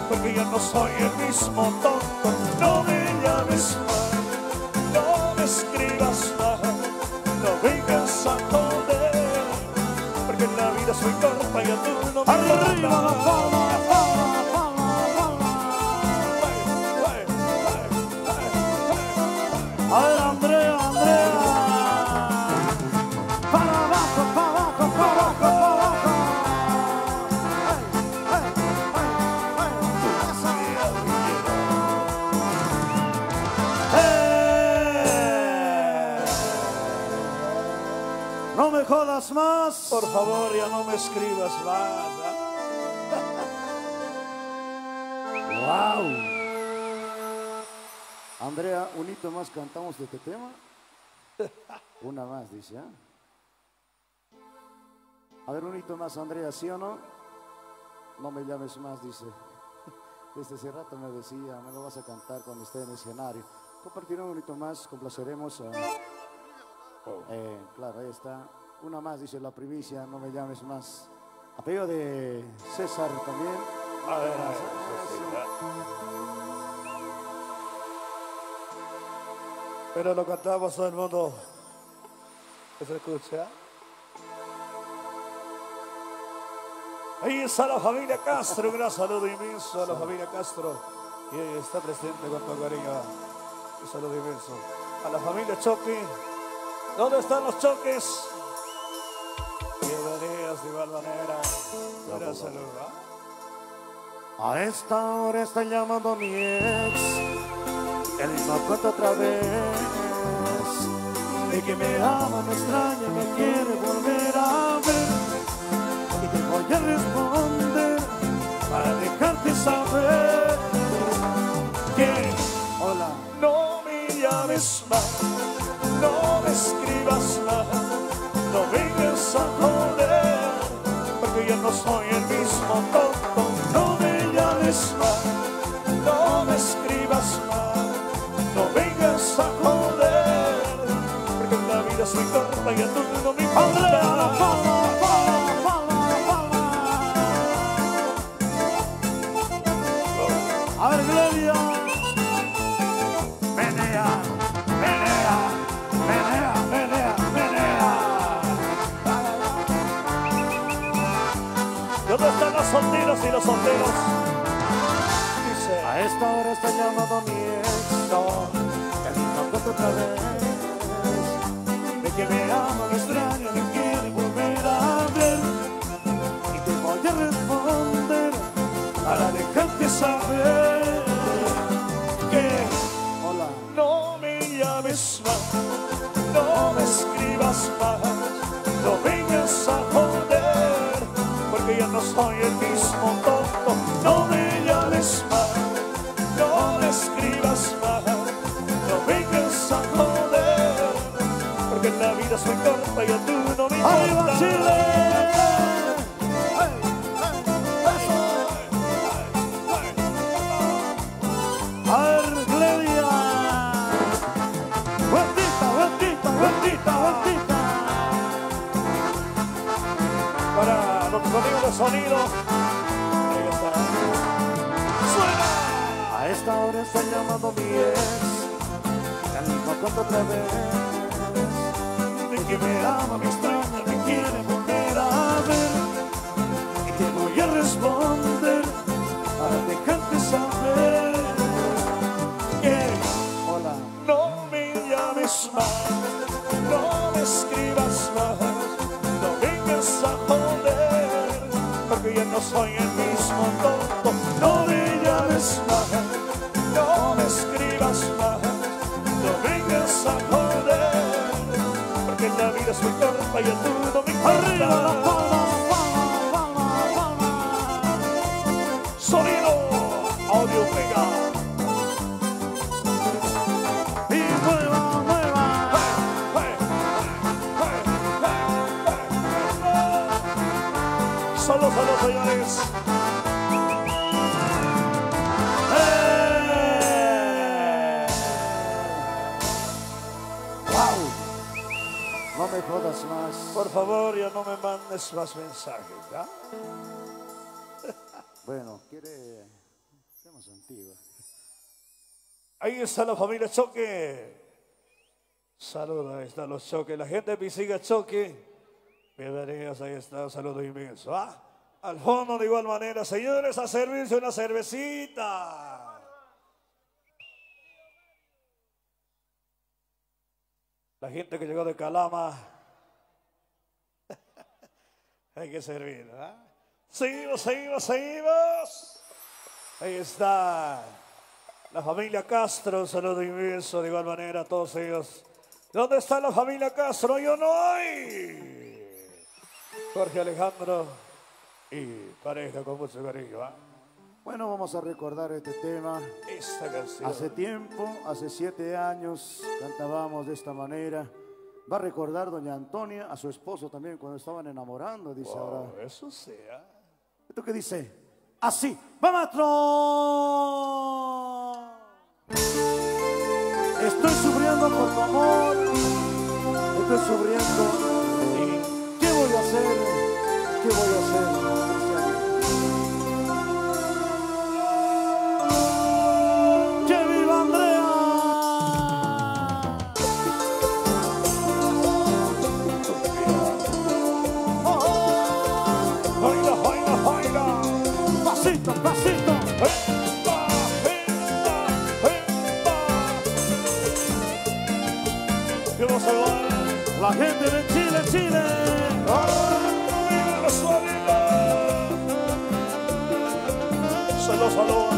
porque ya no soy el mismo tonto. No me llames más, Por favor, ya no me escribas más. ¡Wow! Andrea, un hito más cantamos de este tema. Una más, dice. ¿ah? A ver, un hito más, Andrea, ¿sí o no? No me llames más, dice. Desde hace rato me decía, me lo vas a cantar cuando esté en el escenario. Compartiremos un hito más, complaceremos a... Eh, claro, ahí está. Una más, dice la primicia, no me llames más. Apellido de César también. A ver, a. Pero lo cantamos todo el mundo. ¿Que se escucha? Ahí está la familia Castro, un gran saludo inmenso a la familia Castro. Y está presente con todo cariño. Un saludo inmenso. A la familia Choque. ¿Dónde están los choques? Bienvenidos de igual manera. ¿ah? A esta hora está llamando mi ex. Él no cuenta otra vez. De que me ama, me extraña, me quiere volver a ver. Y te voy a responder para dejarte saber Que Hola. No me llames más, no me escribas más, vengas a y los solteros? Dice. A esta hora está llamando mi ex. No, él no cuenta otra vez. De que me ama, me extraña, me quiere volver a ver. Y te voy a responder para dejarte saber que. Hola. No me llames más, no me escribas más, soy el mismo tonto. No me llames más, no me escribas más, no vengas a joder, porque en la vida soy corta y a tú no me ¡Arriba importa. A esta hora estoy llamando mi ex. Calma cuando te ves. De que me ama, me extraña, me quiere volver a ver. Y te voy a responder para dejarte saber. Yeah. Hola. No me llames más, no me escribas más. soy el mismo tonto. No me llames más, no me escribas más, no vengas a joder, porque en la vida soy y el tú no me importa. Favor, ya no me mandes más mensajes, ¿ya? Bueno, quiere temas antiguos. Ahí está la familia Choque. Saludos, ahí están los Choque. La gente que sigue Choque. Bienvenidos, ahí está, un saludo inmenso. ¿ah? Al fondo, de igual manera, señores, a servirse una cervecita. La gente que llegó de Calama. Hay que servir, ¿ah? Seguimos, seguimos, seguimos. Ahí está. La familia Castro, un saludo inmenso de igual manera a todos ellos. ¿Dónde está la familia Castro? Yo no hay. Jorge Alejandro y pareja con mucho cariño. ¿ah? Bueno, vamos a recordar este tema. Esta canción. Hace tiempo, hace siete años, cantábamos de esta manera. Va a recordar doña Antonia a su esposo también cuando estaban enamorando, dice ahora. Oh, eso sea. ¿Esto qué dice? Así. ¡Va, maestro! Estoy sufriendo por tu amor. Estoy sufriendo. ¿Qué voy a hacer? ¿Qué voy a hacer? Pasito. ¡Epa, epa, epa! ¿Qué vas a? La gente de Chile, Chile. ¡Arriba la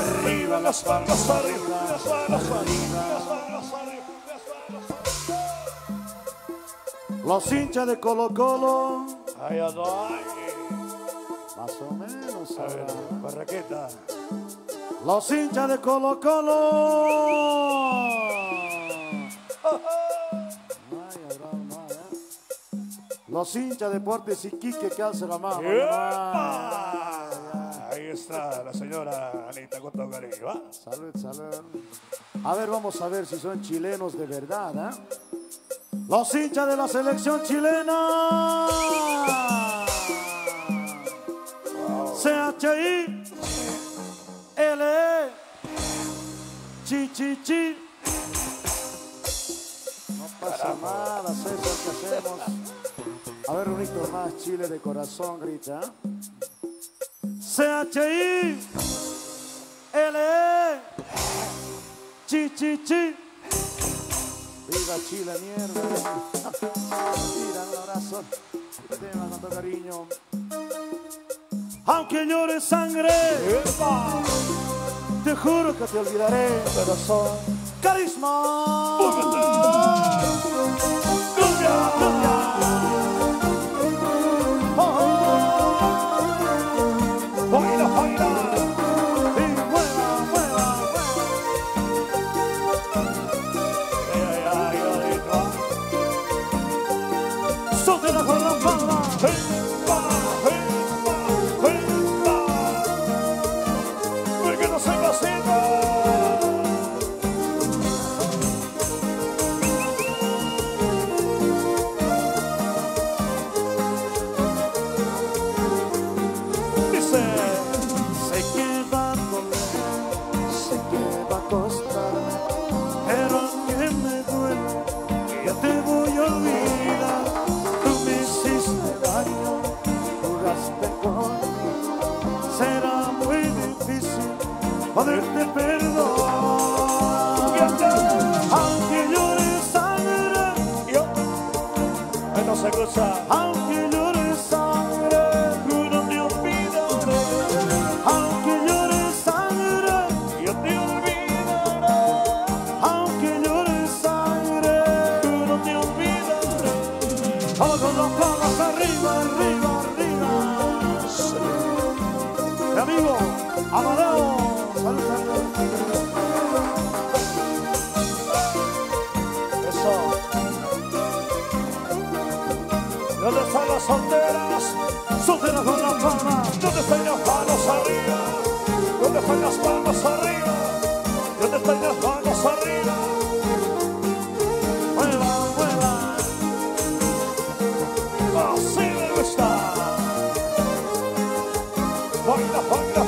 arriba, las palmas arriba, las palmas arriba. Los hinchas de Colo Colo, Ay, más o menos. a ver, barraqueta. Los hinchas de Colo Colo. Los hinchas de Deportes Iquique que hacen la mano. La señora Anita cariño. ¿va? Salud, salud. A ver, vamos a ver si son chilenos de verdad, ¿eh? Los hinchas de la selección chilena. CHI. LE. Chi, chi, chi. No pasa nada, César, ¿qué hacemos? A ver, un más, Chile de corazón, grita. CHI. LE. Chi, chi, chi. Viva Chile, mierda. Mira un abrazo. Te tengo con todo cariño. Aunque llore sangre, ¡Epa! te juro que te olvidaré. Corazón. Carisma. ¡Cumbia! Amadeo, salud, salud. Eso. ¿Dónde están las solteras? Sótela con las palmas. ¿Dónde están las manos arriba? ¿Dónde están las palmas arriba? ¿Dónde están las manos arriba? Mueva, mueva. Así me gusta. Baila, baila,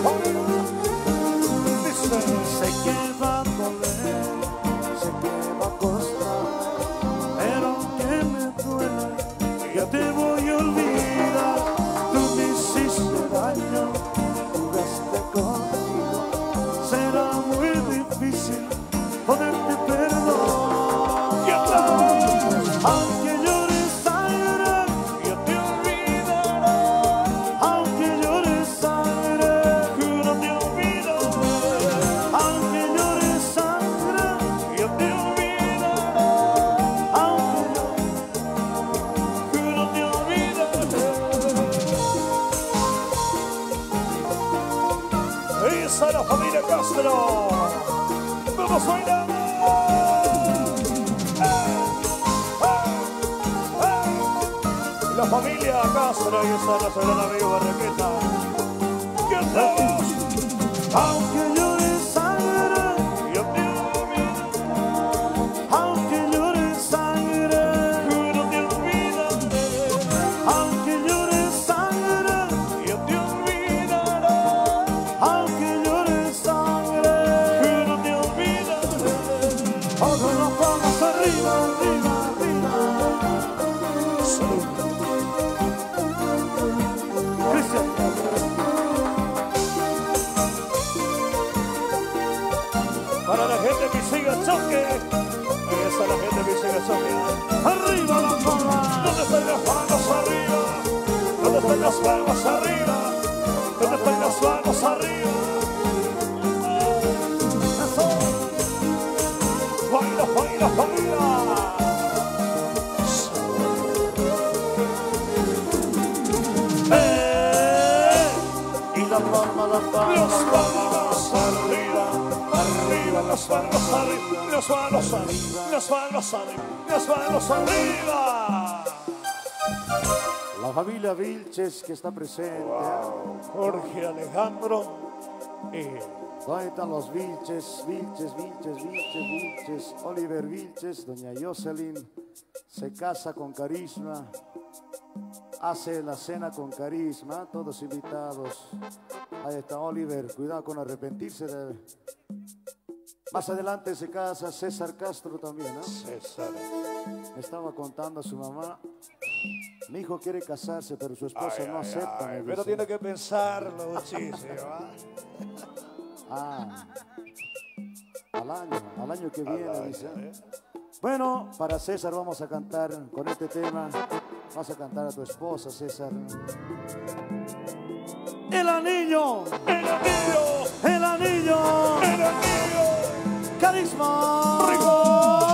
Vilches que está presente. ¿eh? Jorge Alejandro y ¿Dónde están los Vilches? Vilches, Vilches, Vilches, Vilches. Oliver Vilches, doña Jocelyn se casa con carisma. Hace la cena con carisma, todos invitados. Ahí está Oliver, cuidado con arrepentirse de... Más adelante se casa César Castro también, ¿no? César. Me estaba contando a su mamá. Mi hijo quiere casarse, pero su esposa Ay, no ay, acepta. ay, pero tiene que pensarlo muchísimo. ¿ah? Al año, al año que viene, año, dice. ¿eh? Bueno, para César vamos a cantar con este tema. Vas a cantar a tu esposa, César. El anillo, El anillo, el anillo, el anillo. carisma. Lluvia,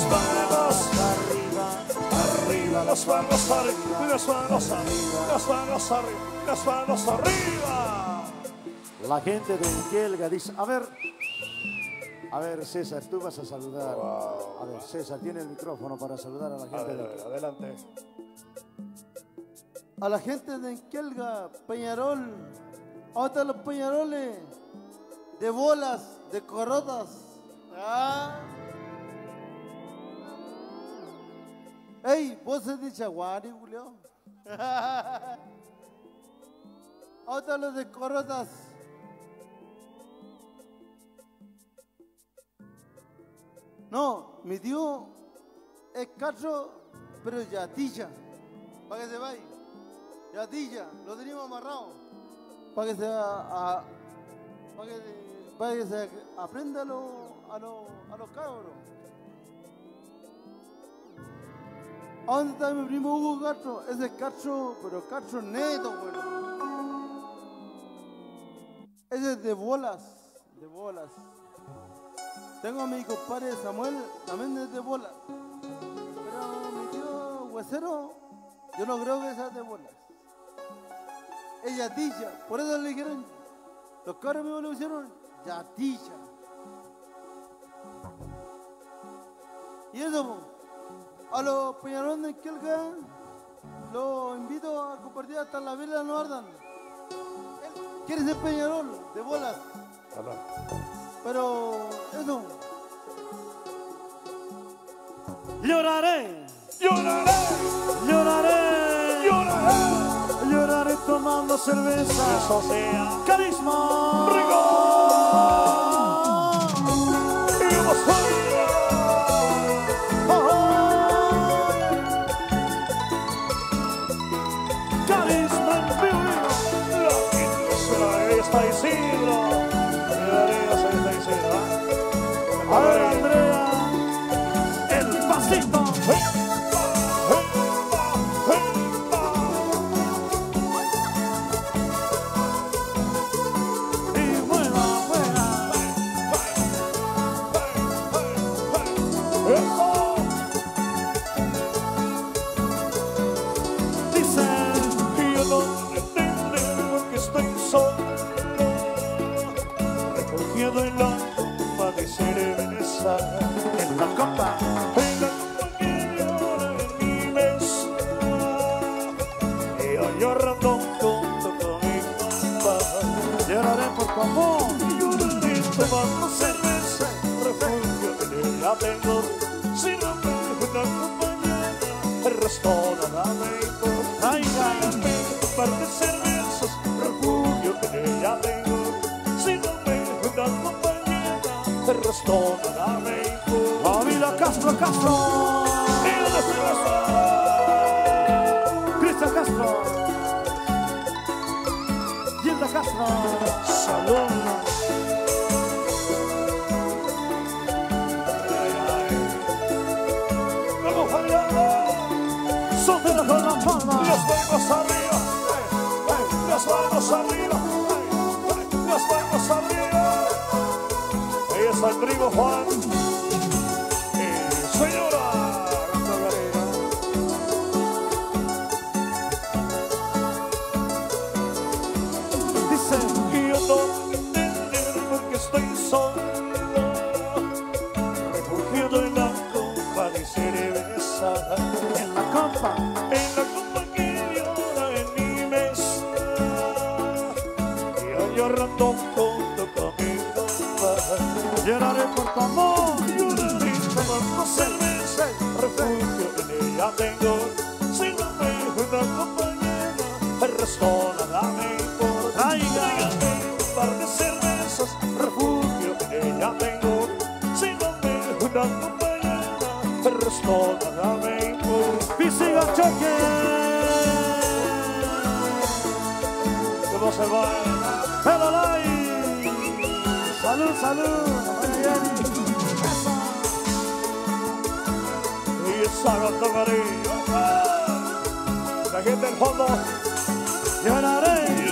Las palmas Arriba. arriba, las manos arriba, las manos arriba, las manos arriba, las manos arriba. La gente de Inquielga dice, a ver, a ver César, tú vas a saludar. A ver, César, tiene el micrófono para saludar a la A gente ver, a de ver, adelante. A la gente de Enquelga, Peñarol, ahora los Peñaroles, de bolas, de corotas. Ah. Vos sos de Chaguari, Julio. los de corotas. No, mi tío es Castro, pero Yatilla. Para que se vaya. Yatilla, lo teníamos amarrado. Para que se, a- para que, para que se aprenda a, los a, los a los cabros. ¿A dónde está mi primo Hugo Castro? Ese es Castro, pero Castro neto, bueno. Ese es de bolas, de bolas. Tengo a mi compadre Samuel, también es de bolas. Pero mi tío Huesero, yo no creo que sea de bolas. Es Yatilla, por eso le dijeron, los cabros míos le pusieron Yatilla. Y eso, po, a los Peñarón de Kelga, los invito a compartir hasta la vela no ardan. Quiere ser Peñarol, de bolas. Pero eso, Lloraré, Lloraré, lloraré, lloraré. lloraré tomando cerveza. Eso sea. Carisma. Y tu amor. Lloraré tomando cerveza, refugio que ya tengo, si no me una compañera, el resto nada me importa. Traigan. un par de cervezas, refugio. Si no me una compañera, el Castro, Castro. Ay. Vamos allá, Sótelo con las manos arriba, ay, ay, las manos arriba, las manos arriba. Ahí está el primo Juan. Tu amor. Lloraré tomando cerveza, refugio en ella tengo, si no me una compañera, el resto nada me importa. Tráigame un par de cervezas, refugio en ella tengo, si no me una compañera, el resto nada me importa. Pisiga choque. ¿Cómo se va? Pelolay. Salud, salud. Gata María. La gente del fondo. Lloraré.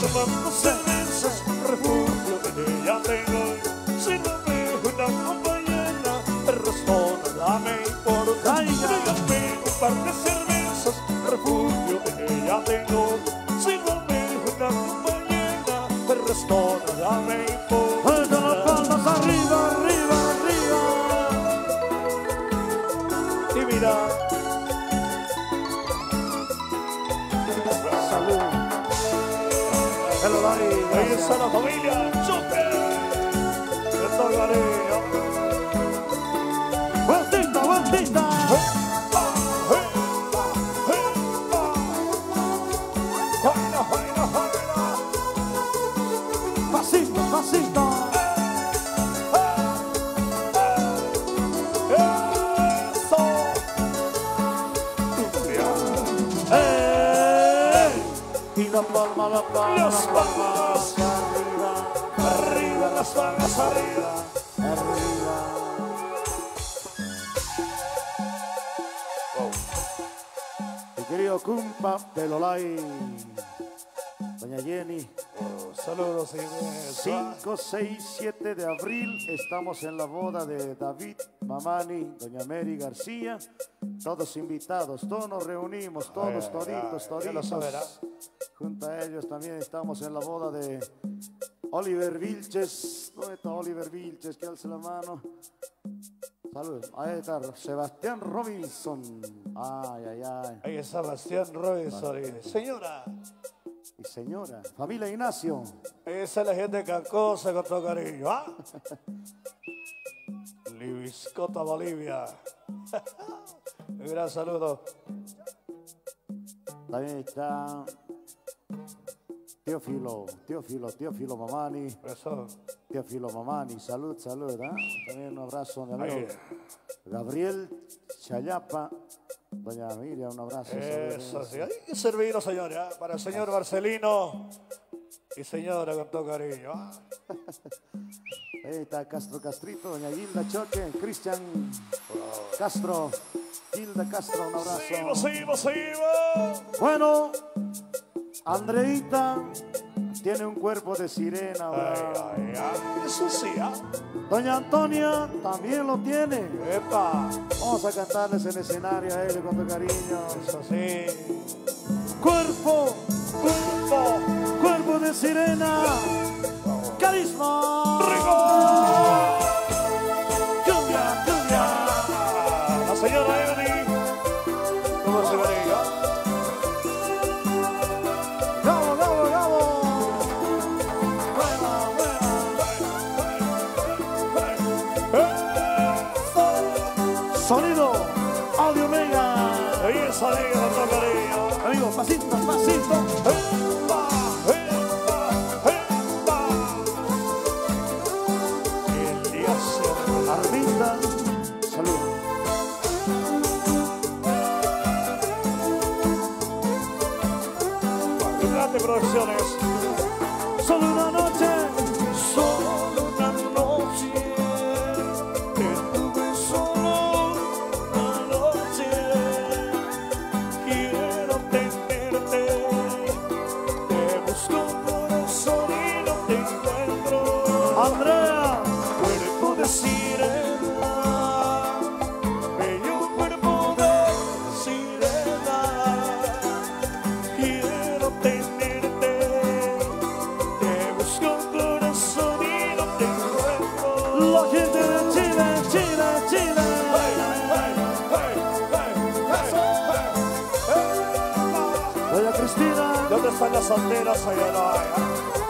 tomando cervezas, refugio en ella tengo. Ahí está la familia. Galería. Vueltita, vueltita. Querido Cumpa Pelolay, doña Jenny, Oh, saludos, señor. 5, 6, 7 de abril estamos en la boda de David Mamani, doña Mary García, todos invitados, todos nos reunimos, todos Ay, toditos, ay, toditos. Junto a ellos también estamos en la boda de Oliver Vilches. ¿Dónde está Oliver Vilches? Que alce la mano. Salud. Ahí está Sebastián Robinson. Ay, ay, ay. Ahí es Sebastián Robinson. Señora, Y señora, familia Ignacio. esa es la gente cancosa con todo cariño. ¿ah? Libiscota, Bolivia. Un gran saludo. También está Teófilo, Teófilo, Teófilo Mamani. Eso. Teófilo Mamani, salud, salud. ¿ah? También un abrazo, mi amigo. Gabriel Chayapa. Doña Miriam, un abrazo. Eso sí. Hay que servirnos, señora. Para el señor Marcelino y señora con todo cariño. ¿ah? Ahí está Castro Castrito, doña Gilda Choque, Cristian Castro, Gilda Castro, un abrazo. Seguimos, seguimos, seguimos. Bueno, Andreita tiene un cuerpo de sirena. Ay, ay, ay. Eso sí, ¿ah? Doña Antonia también lo tiene. Epa. Vamos a cantarles en escenario a él con todo cariño. Eso sí. Cuerpo, Cuerpo. cuerpo de sirena. Carisma. Cumbia, ¿Dónde están las solteras? Allá no hay. ¿ah?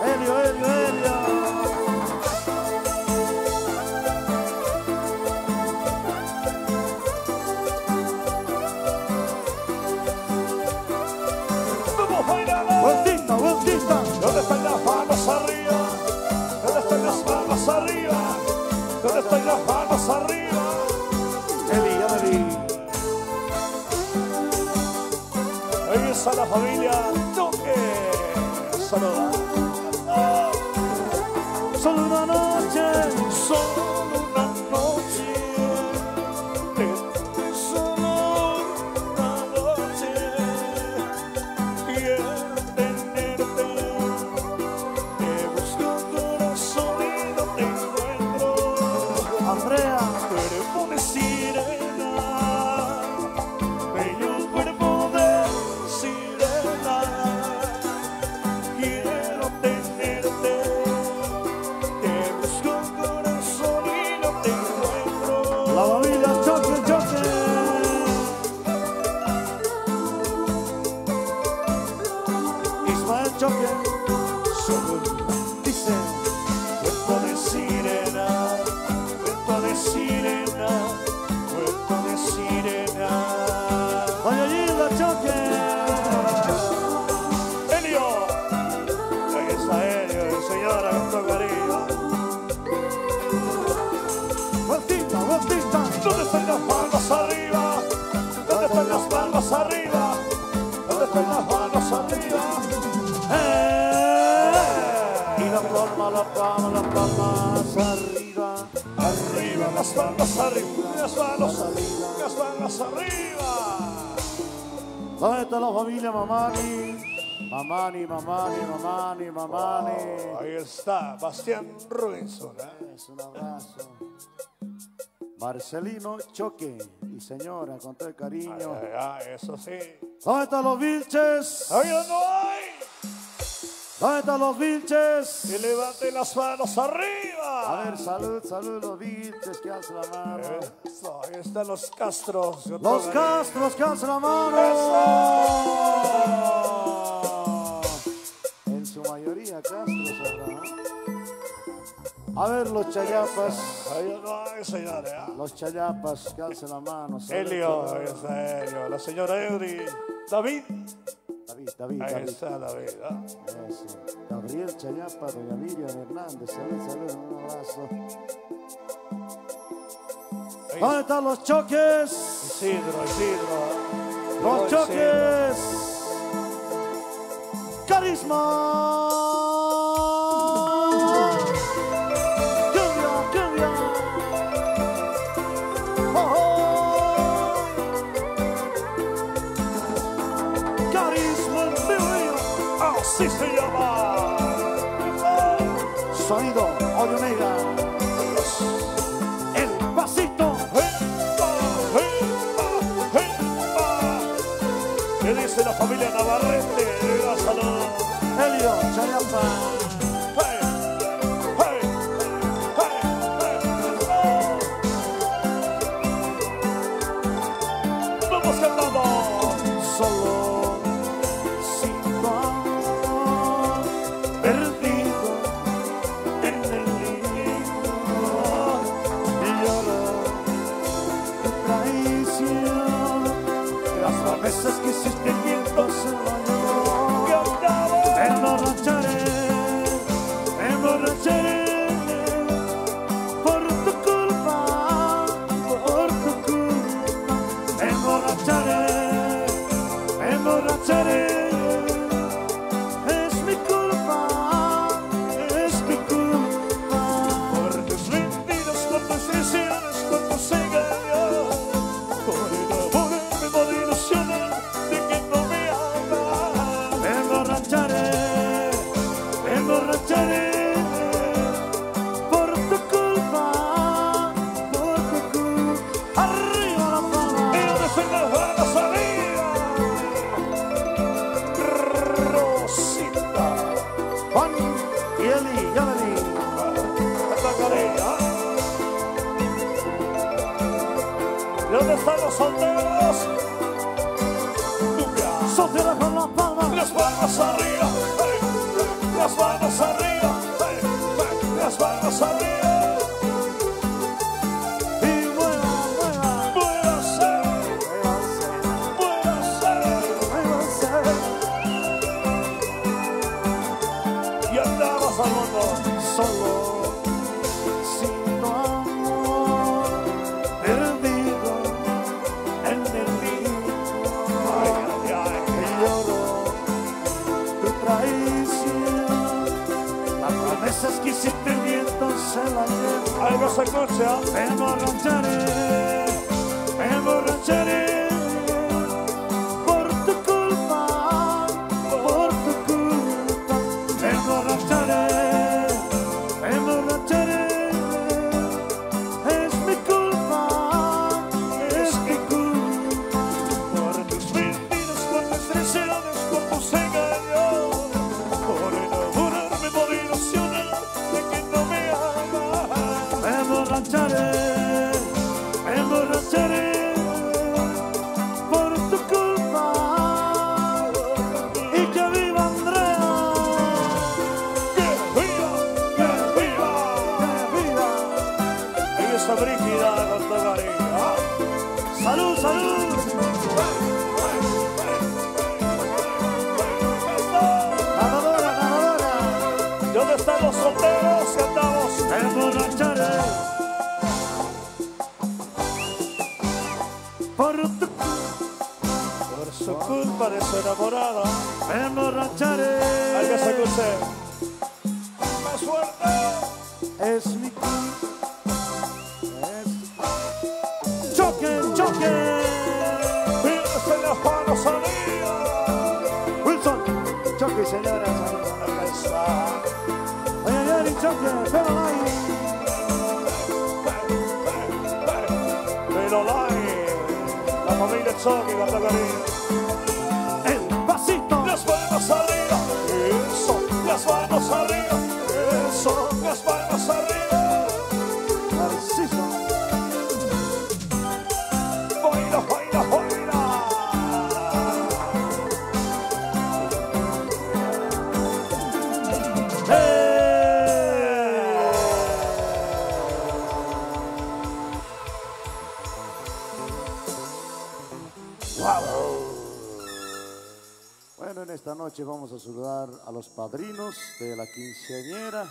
Helio, Helio, Helio. ¿Dónde están las manos arriba? ¿Dónde están las manos arriba? ¿Dónde están las manos arriba? Eli, Eli. Ahí está la familia Bastián Robinson. Es un abrazo. Marcelino Choque y señora, con todo el cariño. Ah, eso sí. ¿Dónde están los vilches? ¡Ahí no hay! ¿Dónde están los vilches? Y levanten las manos arriba. A ver, salud, salud, los vilches que alzan la mano. Ahí están los castros. Los castros que alzan la mano. Eso. En su mayoría castros, ¿verdad? A ver, los chayapas. Ay, señores. ¿ah? Los chayapas, que alcen la mano. Helio, Helio. La señora Eury. David. David, David, Ahí David. está David. ¿ah? Gabriel Chayapa, doña Hernández. Salud, salud. Un abrazo. Ahí. ¿Dónde están los choques? Isidro, Isidro. Los choques. Isidro. Carisma. así se llama. Sonido Odio Omega. El pasito. ¿Qué dice la familia Navarrete? Elio Chayapa. me emborracharé. Al Más fuerte. Es mi es... Choque, choque. Miras en las manos amigas. Wilson, choque, señoras. Ay, ay, ay, choque, pero like. Pero like. La familia Choque, la a saludar a los padrinos de la quinceañera.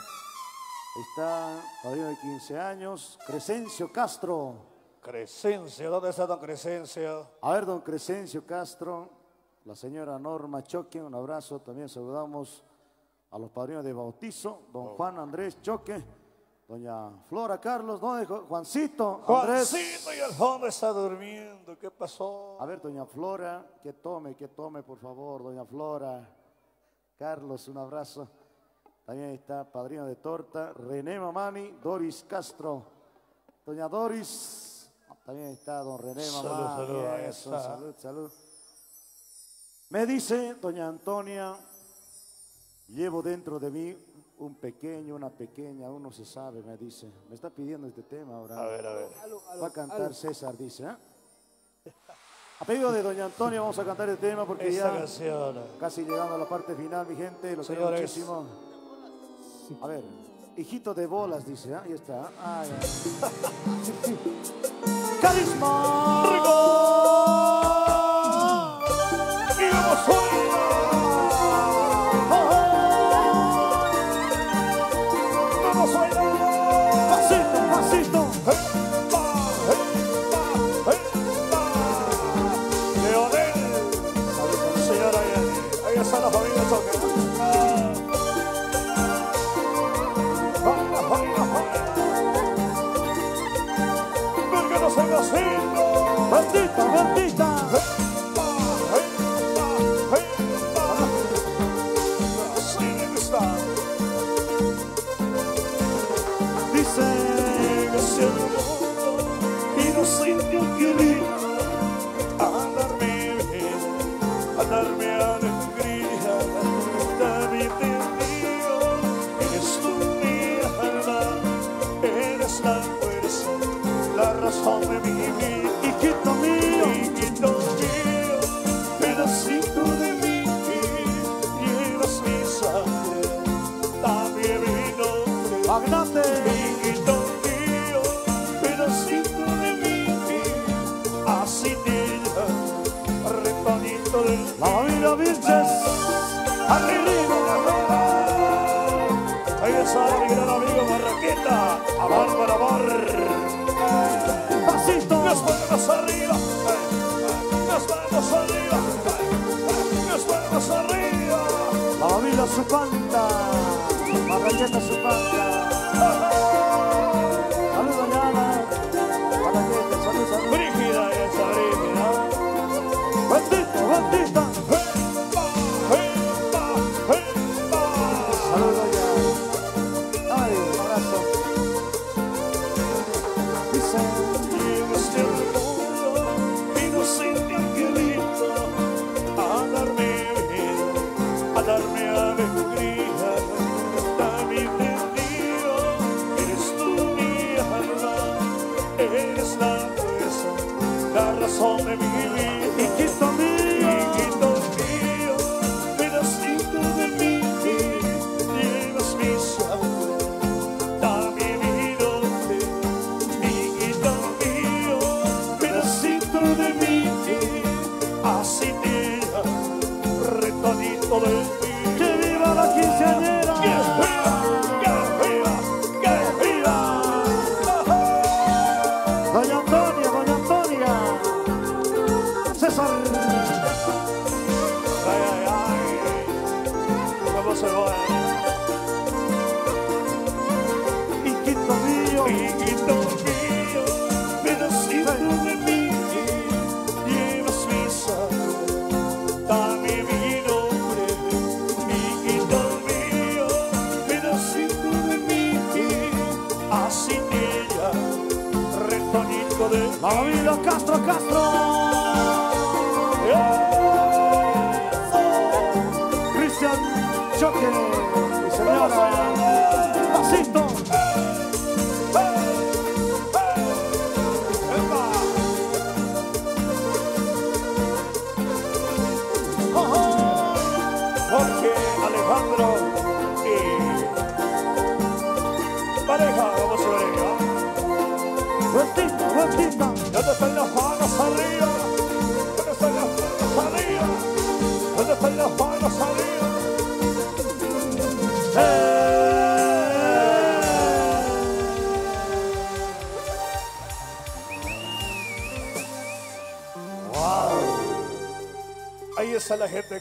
Está padrino de 15 años, Crescencio Castro. Crescencio, ¿dónde está don Crescencio? A ver, don Crescencio Castro, la señora Norma Choque, un abrazo. También saludamos a los padrinos de bautizo, don Juan Andrés Choque, doña Flora Carlos, ¿dónde? Ju- Juancito, Andrés. Juancito y el joven está durmiendo. ¿Qué pasó? A ver, doña Flora, que tome, que tome, por favor, doña Flora. Carlos, un abrazo. También está padrino de torta, René Mamani, Doris Castro. Doña Doris, también está don René Salud, Mamani. salud, eso, está. salud, salud. Me dice doña Antonia, llevo dentro de mí un pequeño, una pequeña, uno se sabe, me dice. Me está pidiendo este tema ahora. A ver, a ver. Va a cantar César, dice. ¿eh? A pedido de Doña Antonia vamos a cantar el tema porque Esta ya canción. casi llegando a la parte final, mi gente, lo quiero muchísimo. A ver, hijito de bolas, dice, ¿eh? ahí está. Ay. ¡Carisma!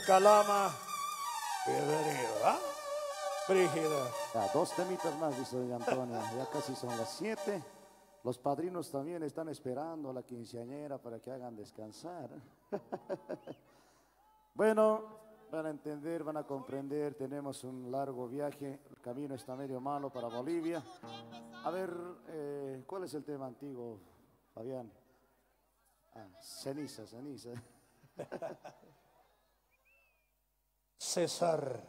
Calama. Bienvenido, ¿ah? Brígida. Ya, dos temitas más, dice doña Antonia. Ya casi son las siete. Los padrinos también están esperando a la quinceañera para que hagan descansar. bueno, van a entender, van a comprender. Tenemos un largo viaje. El camino está medio malo para Bolivia. A ver, eh, ¿cuál es el tema antiguo, Fabián? Ah, ceniza, ceniza. César.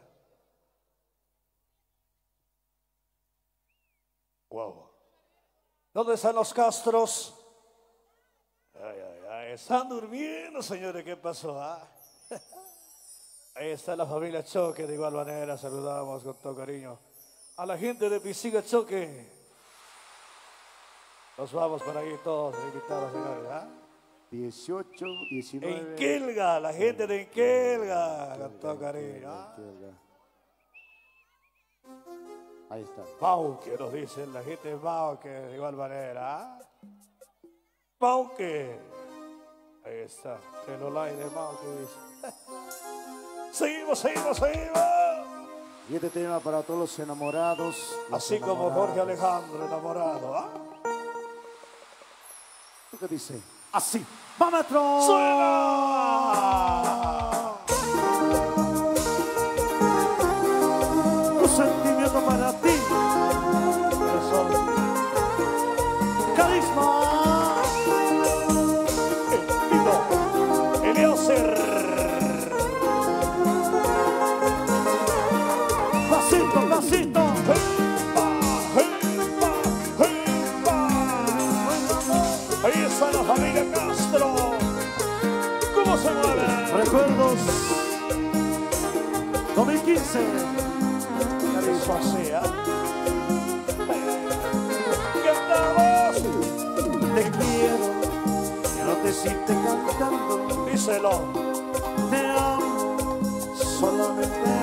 Wow. ¿Dónde están los Castros? Ay, ay, ay, están durmiendo, señores. ¿Qué pasó? ah? Ahí está la familia Choque, de igual manera saludamos con todo cariño a la gente de Pisiga Choque. Nos vamos por ahí todos invitados, señores. ¿ah? 18, 19. En Quelga, la gente de Quelga, con todo cariño. ¿ah? Ahí está. Pauque, nos dicen la gente de Pauque, de igual manera. ¿ah? Pauque. Ahí está, el online de Pauque dice. Seguimos, seguimos, seguimos. Y este tema para todos los enamorados. los Así como Jorge. Alejandro, enamorado. ¿ah? ¿Qué dice? Así. ¡Va, maestro! 2015. Eso así, ¿ah? Cantamos. Te quiero. Quiero decirte cantando. Díselo. Te amo. Solamente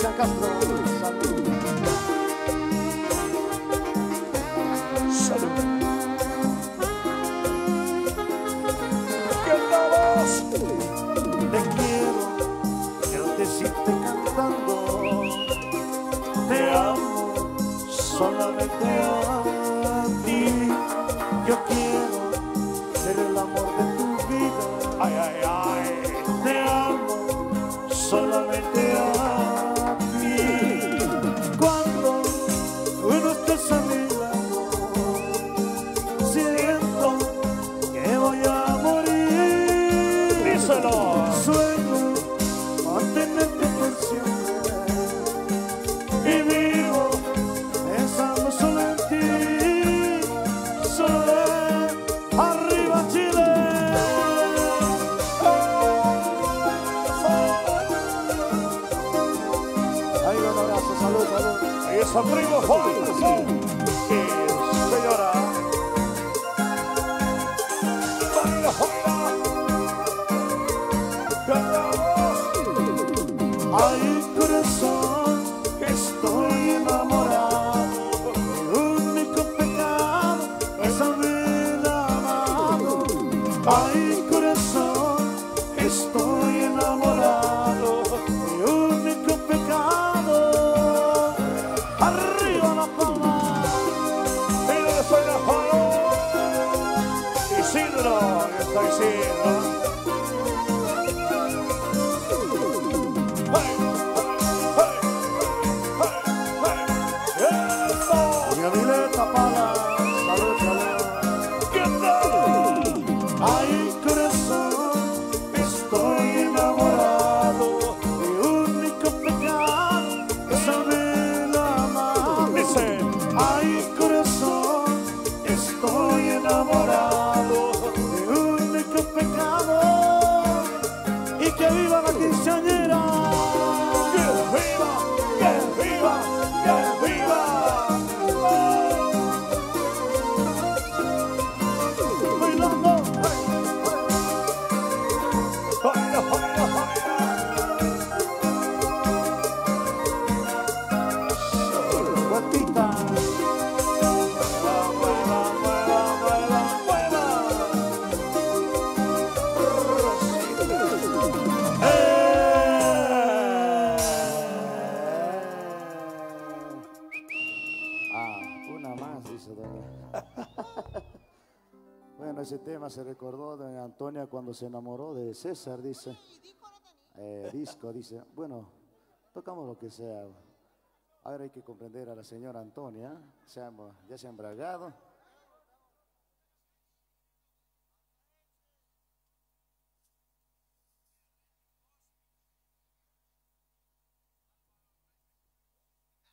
Cristian Castro, cuando se enamoró de César, dice. Eh, disco, dice. Bueno, tocamos lo que sea. Ahora hay que comprender a la señora Antonia. Se ya se ha embragado.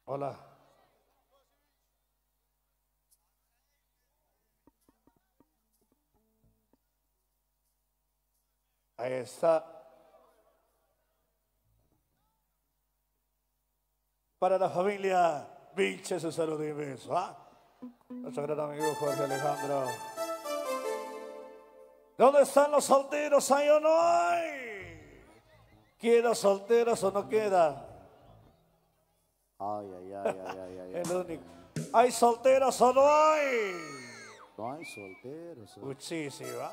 Hola. Ahí está. Para la familia Vilches, un saludo beso. ¿ah? Nuestro gran amigo Jorge Alejandro. ¿Dónde están los solteros? ¿Hay o no hay? ¿Queda solteros o no queda? Ay, ay, ay, ay, ay, ay. El único. ¿Hay solteros o no hay? No hay solteros. eh. Muchísima.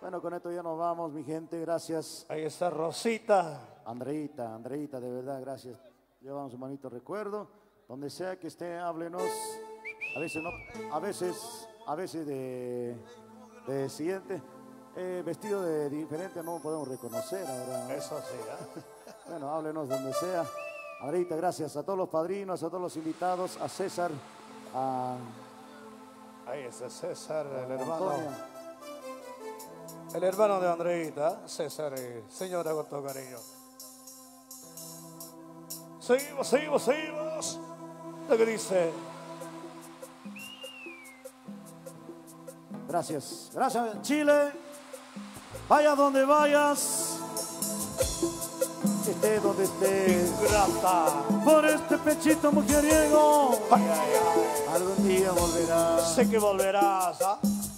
Bueno, con esto ya nos vamos, mi gente. Gracias. Ahí está Rosita. Andreita, Andreita, de verdad, gracias. Llevamos un bonito recuerdo. Donde sea que esté, háblenos. A veces no, a veces, a veces de, de siguiente. eh, vestido de diferente no podemos reconocer ahora. ¿no? Eso sí, ¿ah? Bueno, háblenos donde sea. Andreita, gracias a todos los padrinos, a todos los invitados, a César, a Ahí está César, el hermano. El hermano de Andreita, César, eh, señora con todo cariño. Seguimos, seguimos, seguimos. Lo que dice. Gracias. Gracias, Chile. Vaya donde vayas. Esté donde esté. Grata. por este pechito mujeriego. Ay, ay, ay. Algún día volverá. Sé que volverás, ¿ah?